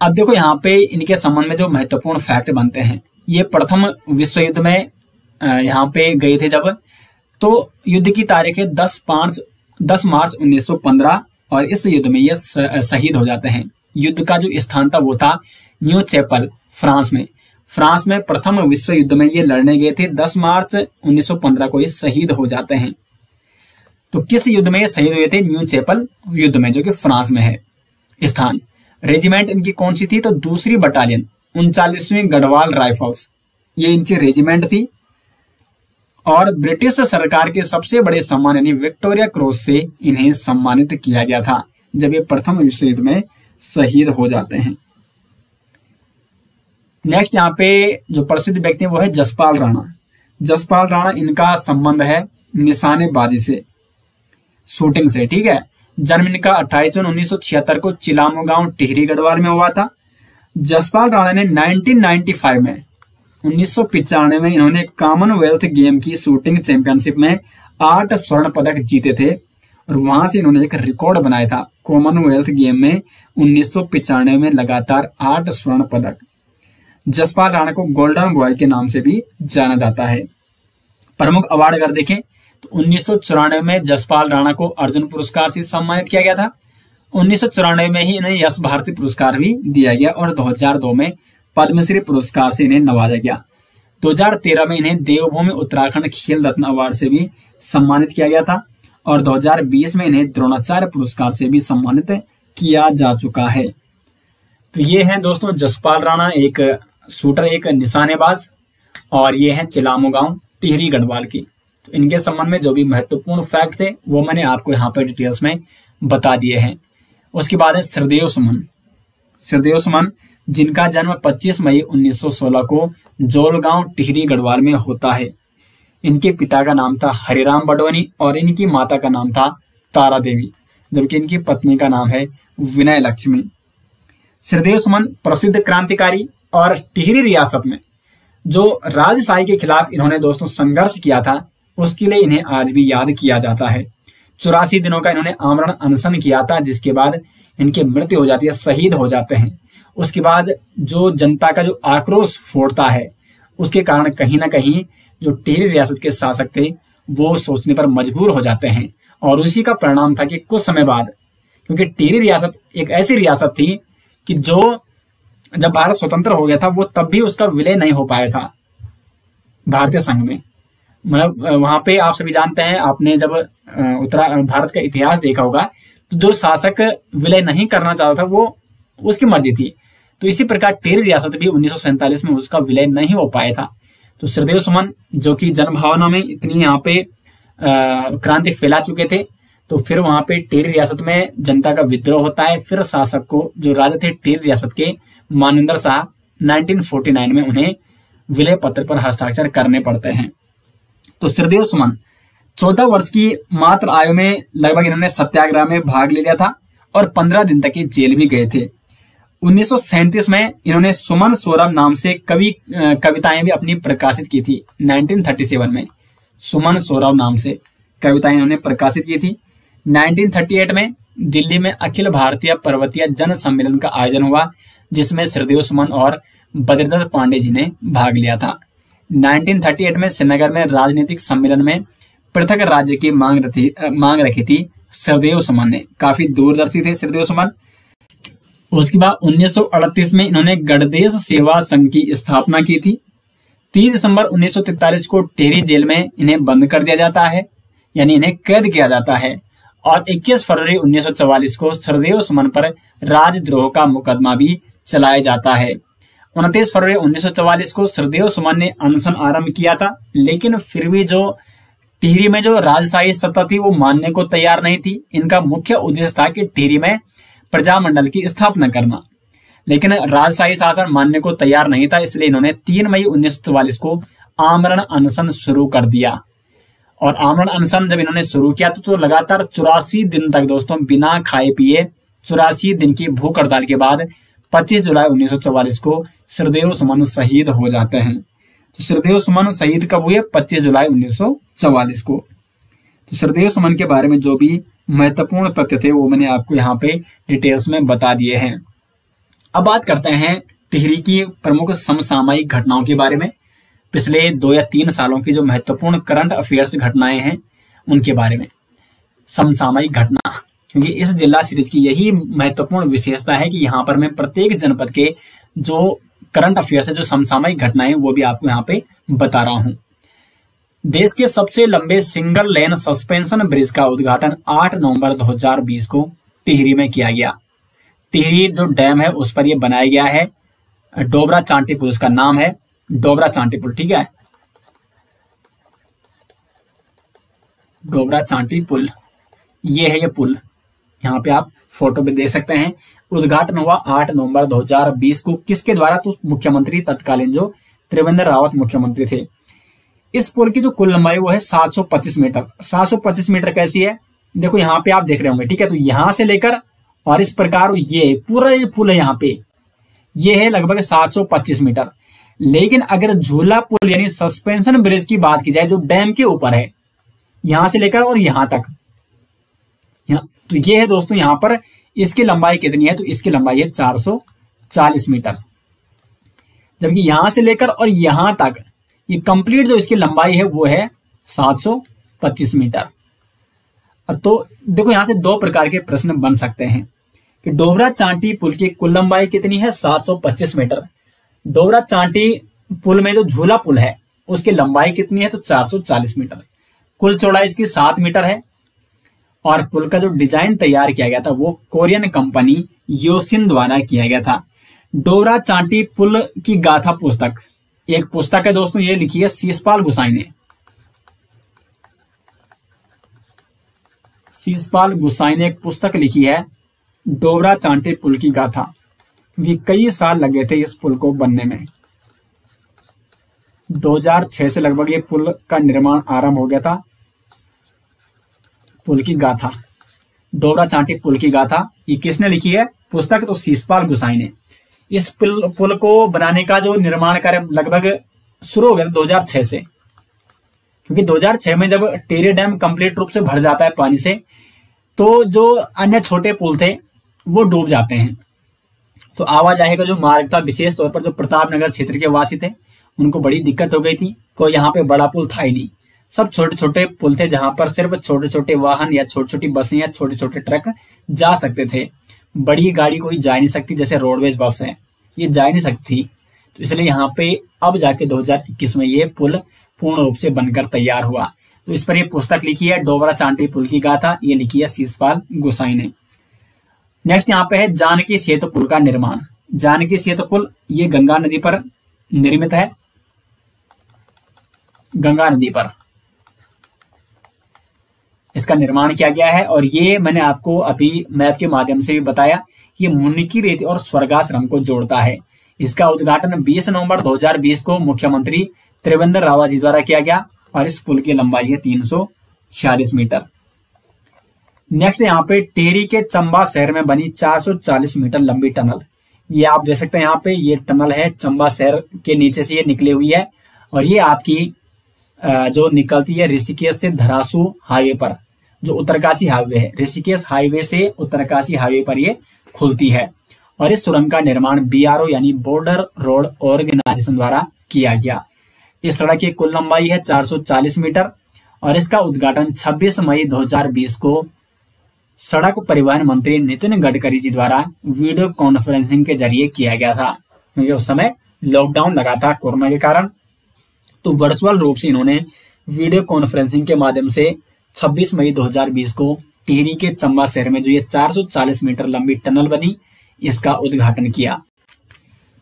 अब देखो यहाँ पे इनके संबंध में जो महत्वपूर्ण फैक्ट बनते हैं, ये प्रथम विश्व युद्ध में यहाँ पे गए थे जब। तो युद्ध की तारीख है दस पाँच, दस मार्च 1915 और इस युद्ध में ये शहीद हो जाते हैं। युद्ध का जो स्थान था वो था न्यू चैपल, फ्रांस में। फ्रांस में प्रथम विश्व युद्ध में ये लड़ने गए थे 10 मार्च 1915 को ये शहीद हो जाते हैं। तो किस युद्ध में शहीद हुए थे? न्यू चैपल युद्ध में, जो कि फ्रांस में है, स्थान। रेजिमेंट इनकी कौन सी थी? तो दूसरी बटालियन, उनचालीसवीं गढ़वाल राइफल्स। ये इनकी रेजिमेंट थी। और ब्रिटिश सरकार के सबसे बड़े सम्मान, यानी विक्टोरिया क्रॉस से इन्हें सम्मानित किया गया था, जब ये प्रथम विश्व युद्ध में शहीद हो जाते हैं। नेक्स्ट यहाँ पे जो प्रसिद्ध व्यक्ति है, वो है जसपाल राणा। जसपाल राणा, इनका संबंध है निशानेबाजी से। शूटिंग से, ठीक है? जन्म इनका अट्ठाईस जून उन्नीस सौ छिहत्तर को चिलामो गाँव टिहरी गढ़वाल में हुआ था। जसपाल राणा ने 1995 में, उन्नीस में इन्होंने कॉमनवेल्थ गेम की शूटिंग चैंपियनशिप में आठ स्वर्ण पदक जीते थे और वहाँ से इन्होंने एक रिकॉर्ड बनाया था। कॉमनवेल्थ गेम में उन्नीस में लगातार आठ स्वर्ण पदक। जसपाल राणा को गोल्डन बॉय के नाम से भी जाना जाता है। प्रमुख अवार्ड अगर देखें उन्नीस सौ चौरानवे में जसपाल राणा को अर्जुन पुरस्कार से सम्मानित किया गया था। उन्नीस सौ चौरानवे में ही इन्हें यश भारती पुरस्कार भी दिया गया और 2002 में पद्मश्री पुरस्कार से इन्हें नवाजा गया। 2013 में इन्हें देवभूमि उत्तराखंड खेल रत्न अवार्ड से भी सम्मानित किया गया था और 2020 में इन्हें द्रोणाचार्य पुरस्कार से भी सम्मानित किया जा चुका है। तो ये है दोस्तों जसपाल राणा एक शूटर, एक निशानेबाज और ये है चिलामो गाँव टिहरी गढ़वाल की। तो इनके संबंध में जो भी महत्वपूर्ण फैक्ट थे, वो मैंने आपको यहाँ पर डिटेल्स में बता दिए हैं। उसके बाद है श्रदेव सुमन। श्रदेव सुमन, जिनका जन्म 25 मई 1916 को जोलगांव टिहरी गढ़वाल में होता है। इनके पिता का नाम था हरिराम बडवानी और इनकी माता का नाम था तारा देवी, जबकि इनकी पत्नी का नाम है विनय लक्ष्मी। श्रीदेव सुमन प्रसिद्ध क्रांतिकारी और टिहरी रियासत में, जो राजशाही के खिलाफ इन्होंने दोस्तों संघर्ष किया था उसके लिए इन्हें आज भी याद किया जाता है। चौरासी दिनों का इन्होंने आमरण अनशन किया था, जिसके बाद इनकी मृत्यु हो जाती है, शहीद हो जाते हैं। उसके बाद जो जनता का जो आक्रोश फोड़ता है, उसके कारण कहीं ना कहीं जो टिहरी रियासत के शासक थे, वो सोचने पर मजबूर हो जाते हैं। और उसी का परिणाम था कि कुछ समय बाद, क्योंकि टिहरी रियासत एक ऐसी रियासत थी कि जो जब भारत स्वतंत्र हो गया था, वो तब भी उसका विलय नहीं हो पाया था, भारतीय संघ में। मतलब वहाँ पे आप सभी जानते हैं, आपने जब उत्तरा भारत का इतिहास देखा होगा तो जो शासक विलय नहीं करना चाहता था, वो उसकी मर्ज़ी थी। तो इसी प्रकार टेरी रियासत भी उन्नीस सौ सैंतालीस में उसका विलय नहीं हो पाया था। तो श्रीदेव सुमन, जो कि जन भावना में इतनी यहाँ पे क्रांति फैला चुके थे तो फिर वहाँ पे टेरी रियासत में जनता का विद्रोह होता है। फिर शासक को, जो राजा थे टेरी रियासत के, मानिंदर शाह 1949 में उन्हें विलय पत्र पर हस्ताक्षर करने पड़ते हैं। तो श्रीदेव सुमन, चौदह वर्ष की मात्र आयु में लगभग इन्होंने सत्याग्रह में भाग ले लिया था और पंद्रह दिन तक ये जेल भी गए थे। उन्नीस सौ सैंतीस में इन्होंने सुमन सोरम नाम से कवि कविताएँ भी अपनी प्रकाशित की थी 1937 में। सुमन सौरभ नाम से कविताएँ इन्होंने प्रकाशित की थी। 1938 में दिल्ली में अखिल भारतीय पर्वतीय जन सम्मेलन का आयोजन हुआ, जिसमें श्रीदेव सुमन और बद्रदत्त पांडे जी ने भाग लिया था। 1938 में श्रीनगर में राजनीतिक सम्मेलन में पृथक राज्य की मांग रखी मांग रखी थी सरदेव सुमन ने। काफ़ी दूरदर्शी थे सरदेव सुमन। उसके बाद 1938 में इन्होंने गणदेश सेवा संघ की स्थापना की थी। 30 दिसंबर 1943 को टेहरी जेल में इन्हें बंद कर दिया जाता है, यानी इन्हें कैद किया जाता है। और 21 फरवरी 1944 को सरदेव सुमन पर राजद्रोह का मुकदमा भी चलाया जाता है। उनतीस फरवरी 1944 को सरदेव सुमन ने अनशन आरंभ किया था लेकिन फिर भी जो टिहरी में जो राजशाही सत्ता थी वो मानने को तैयार नहीं थी। इनका मुख्य उद्देश्य था कि टिहरी में प्रजामंडल की स्थापना करना। लेकिन राजशाही शासन मानने को तैयार नहीं था इसलिए इन्होंने तीन मई उन्नीस सौ चौवालीस को आमरण अनशन शुरू कर दिया। और आमरण अनशन जब इन्होंने शुरू किया तो, तो लगातार चौरासी दिन तक दोस्तों बिना खाए पिए चौरासी दिन की भूख हड़ताल के बाद 25 जुलाई 1944 को श्रीदेव सुमन शहीद हो जाते हैं। तो श्रीदेव सुमन शहीद कब हुए? 25 जुलाई 1944 को। तो श्रीदेव सुमन के बारे में जो भी महत्वपूर्ण तथ्य थे, वो मैंने आपको यहाँ पे डिटेल्स में बता दिए हैं। अब बात करते हैं टिहरी की प्रमुख समसामयिक घटनाओं के बारे में। पिछले दो या तीन सालों की जो महत्वपूर्ण करंट अफेयर्स घटनाएँ हैं, उनके बारे में। समसामयिक घटना, क्योंकि इस जिला सीरीज़ की यही महत्वपूर्ण विशेषता है कि यहाँ पर मैं प्रत्येक जनपद के जो करंट अफेयर्स है, जो समसामयिक घटनाएँ वो भी आपको यहाँ पे बता रहा हूँ। देश के सबसे लंबे सिंगल लेन सस्पेंशन ब्रिज का उद्घाटन 8 नवंबर 2020 को टिहरी में किया गया। टिहरी जो डैम है, उस पर यह बनाया गया है। डोबरा चांटी पुल उसका नाम है। डोबरा चांटी पुल, ठीक है? डोबरा चांटी पुल, ये है ये पुल। यहाँ पे आप फ़ोटो पे देख सकते हैं। उद्घाटन हुआ 8 नवंबर 2020 को। किसके द्वारा? तो मुख्यमंत्री तत्कालीन जो त्रिवेंद्र रावत मुख्यमंत्री थे। इस पुल की जो कुल लंबाई, वो है 725 मीटर। 725 मीटर कैसी है? देखो, यहाँ पे आप देख रहे होंगे, ठीक है? तो यहाँ से लेकर और इस प्रकार ये पूरा ये पुल है यहाँ पे। ये है लगभग 725 मीटर। लेकिन अगर झूला पुल यानी सस्पेंशन ब्रिज की बात की जाए, जो डैम के ऊपर है, यहाँ से लेकर और यहाँ तक। यहाँ तो ये है दोस्तों, यहाँ पर इसकी लंबाई कितनी है? तो इसकी लंबाई है 440 मीटर। जबकि यहाँ से लेकर और यहाँ तक ये कंप्लीट जो इसकी लंबाई है, वो है 725 मीटर। तो देखो, यहाँ से दो प्रकार के प्रश्न बन सकते हैं कि डोबरा चांटी पुल की कुल लंबाई कितनी है? 725 मीटर। डोबरा चांटी पुल में जो झूला पुल है, उसकी लंबाई कितनी है? तो 440 मीटर। कुल चौड़ाई इसकी सात मीटर है। और पुल का जो डिज़ाइन तैयार किया गया था, वो कोरियन कंपनी योसिन द्वारा किया गया था। डोबरा चांटी पुल की गाथा पुस्तक। एक पुस्तक है दोस्तों, ये लिखी है शीशपाल गुसाई ने। शीशपाल गुसाई ने एक पुस्तक लिखी है, डोबरा चांटी पुल की गाथा। क्योंकि कई साल लगे थे इस पुल को बनने में। 2006 से लगभग ये पुल का निर्माण आरंभ हो गया था। पुल की गाथा। डोबरा चांटी पुल की गाथा। ये किसने लिखी है? पुस्तक तो शीशपाल गुसाई ने। इस पुल पुल को बनाने का जो निर्माण कार्य लगभग शुरू हो गया था 2006 से। क्योंकि 2006 में जब टेरी डैम कंप्लीट रूप से भर जाता है पानी से तो जो अन्य छोटे पुल थे, वो डूब जाते हैं। तो आवाजाही का जो मार्ग था, विशेष तौर पर जो प्रताप नगर क्षेत्र के वासी थे, उनको बड़ी दिक्कत हो गई थी। कोई यहाँ पे बड़ा पुल था ही नहीं। सब छोटे छोटे पुल थे जहाँ पर सिर्फ़ छोटे छोटे वाहन या छोटी छोटी बसें या छोटे छोटे ट्रक जा सकते थे। बड़ी गाड़ी कोई जा नहीं सकती, जैसे रोडवेज़ बस है। ये जा नहीं सकती थी। तो इसलिए यहाँ पे अब जाके 2021 में ये पुल पूर्ण रूप से बनकर तैयार हुआ। तो इस पर ये पुस्तक लिखी है, डोबरा चांटी पुल की गाथा। ये लिखी है शीशपाल गुसाई ने। नेक्स्ट यहाँ पे है जानकी सेतु पुल का निर्माण। जानकी सेतु पुल, ये गंगा नदी पर निर्मित है। गंगा नदी पर। इसका निर्माण किया गया है और ये मैंने आपको अभी मैप के माध्यम से भी बताया, ये मुनिकी रेती और स्वर्गाश्रम को जोड़ता है। इसका उद्घाटन 20 नवंबर 2020 को मुख्यमंत्री त्रिवेंद्र रावत जी द्वारा किया गया और इस पुल की लंबाई है तीन सौ छियालीस मीटर। नेक्स्ट यहाँ पे टेरी के चंबा शहर में बनी 440 मीटर लंबी टनल। ये आप देख सकते हैं यहाँ पे ये टनल है चंबा शहर के नीचे से ये निकली हुई है और ये आपकी जो निकलती है ऋषिकेश से धरासू हाईवे पर, जो उत्तरकाशी हाईवे है। ऋषिकेश हाईवे से उत्तरकाशी हाईवे पर ये खुलती है और इस सुरंग का निर्माण बीआरओ यानी बॉर्डर रोड ऑर्गेनाइजेशन द्वारा किया गया। इस सड़क की कुल लंबाई है 440 मीटर और इसका उद्घाटन 26 मई 2020 को सड़क परिवहन मंत्री नितिन गडकरी जी द्वारा वीडियो कॉन्फ्रेंसिंग के ज़रिए किया गया था। क्योंकि उस समय लॉकडाउन लगा था कोरोना के कारण तो वर्चुअल रूप से इन्होंने वीडियो कॉन्फ्रेंसिंग के माध्यम से 26 मई 2020 को टिहरी के चंबा शहर में जो ये 440 मीटर लंबी टनल बनी, इसका उद्घाटन किया।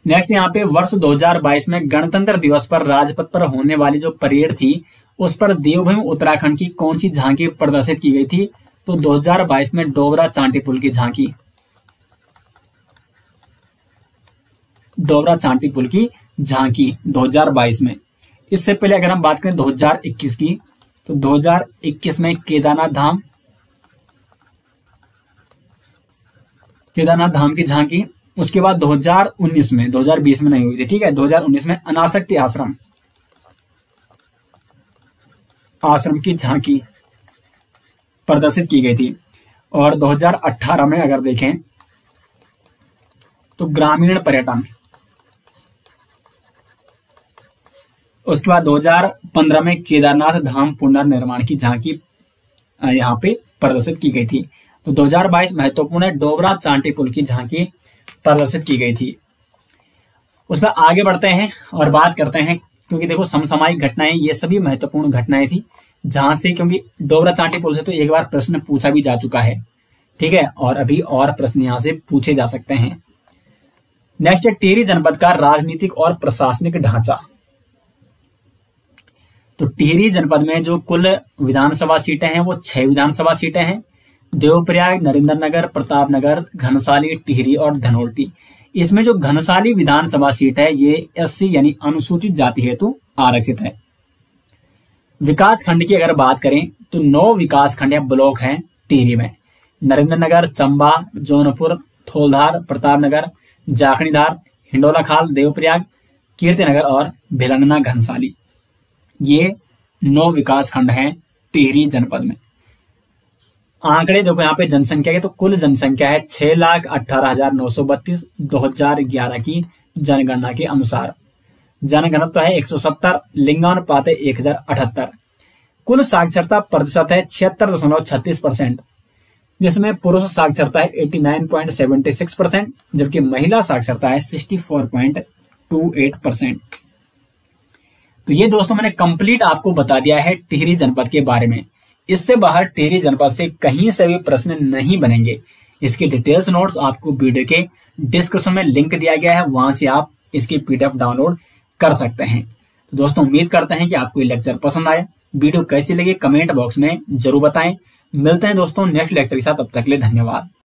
नेक्स्ट यहाँ पे वर्ष 2022 में गणतंत्र दिवस पर राजपथ पर होने वाली जो परेड थी, उस पर देवभूमि उत्तराखंड की कौन सी झांकी प्रदर्शित की गई थी? तो 2022 में डोबरा चांटी पुल की झांकी। डोबरा चांटी पुल की झांकी 2022 में। इससे पहले अगर हम बात करें 2021 की तो 2021 में केदारनाथ धाम केदारनाथ धाम की झांकी, उसके बाद 2019 में 2020 में नहीं हुई थी, ठीक है? 2019 में अनासक्ति आश्रम आश्रम की झांकी प्रदर्शित की गई थी। और 2018 में अगर देखें तो ग्रामीण पर्यटन उसके बाद 2015 में केदारनाथ धाम पुनर्निर्माण की झांकी यहाँ पे प्रदर्शित की गई थी। तो 2022 महत्वपूर्ण है, डोबरा चांटी पुल की झांकी प्रदर्शित की गई थी। उसमें आगे बढ़ते हैं और बात करते हैं, क्योंकि देखो समसामयिक घटनाएँ, ये सभी महत्वपूर्ण घटनाएँ थी, जहाँ से, क्योंकि डोबरा चांटी पुल से तो एक बार प्रश्न पूछा भी जा चुका है, ठीक है, और अभी और प्रश्न यहाँ से पूछे जा सकते हैं। नेक्स्ट है टेरी जनपद का राजनीतिक और प्रशासनिक ढांचा। तो टिहरी जनपद में जो कुल विधानसभा सीटें हैं, वो छह विधानसभा सीटें हैं। देवप्रयाग, नरेंद्र नगर, प्रताप नगर, घनसाली, टिहरी और धनोल्टी। इसमें जो घनसाली विधानसभा सीट है, ये एससी यानी अनुसूचित जाति हेतु आरक्षित है। विकास खंड की अगर बात करें तो नौ विकास खंड या ब्लॉक हैं टिहरी में। नरेंद्र नगर, चंबा, जौनपुर, थोलधार, प्रताप नगर जाखणीधार हिंडोला खाल देवप्रयाग, कीर्तिनगर और भिलंगना घनसाली। ये नौ विकास खंड हैं टिहरी जनपद में। आंकड़े देखो यहाँ पे जनसंख्या के तो कुल जनसंख्या है छह लाख अठारह हज़ार नौ सौ बत्तीस, दो हज़ार ग्यारह की जनगणना के अनुसार। जनघनत्व है 170 लिंगानुपात है एक हज़ार अठहत्तर। कुल साक्षरता प्रतिशत है छिहत्तर दशमलव छत्तीस परसेंट, जिसमें पुरुष साक्षरता है 89.76 परसेंट, जबकि महिला साक्षरता है 64.28 परसेंट। तो ये दोस्तों मैंने कंप्लीट आपको बता दिया है टिहरी जनपद के बारे में। इससे बाहर टिहरी जनपद से कहीं से भी प्रश्न नहीं बनेंगे। इसके डिटेल्स नोट्स आपको वीडियो के डिस्क्रिप्शन में लिंक दिया गया है, वहाँ से आप इसकी पीडीएफ डाउनलोड कर सकते हैं। तो दोस्तों उम्मीद करते हैं कि आपको ये लेक्चर पसंद आए। वीडियो कैसी लगी कमेंट बॉक्स में ज़रूर बताएँ। मिलते हैं दोस्तों नेक्स्ट लेक्चर के साथ अब तक के लिए धन्यवाद।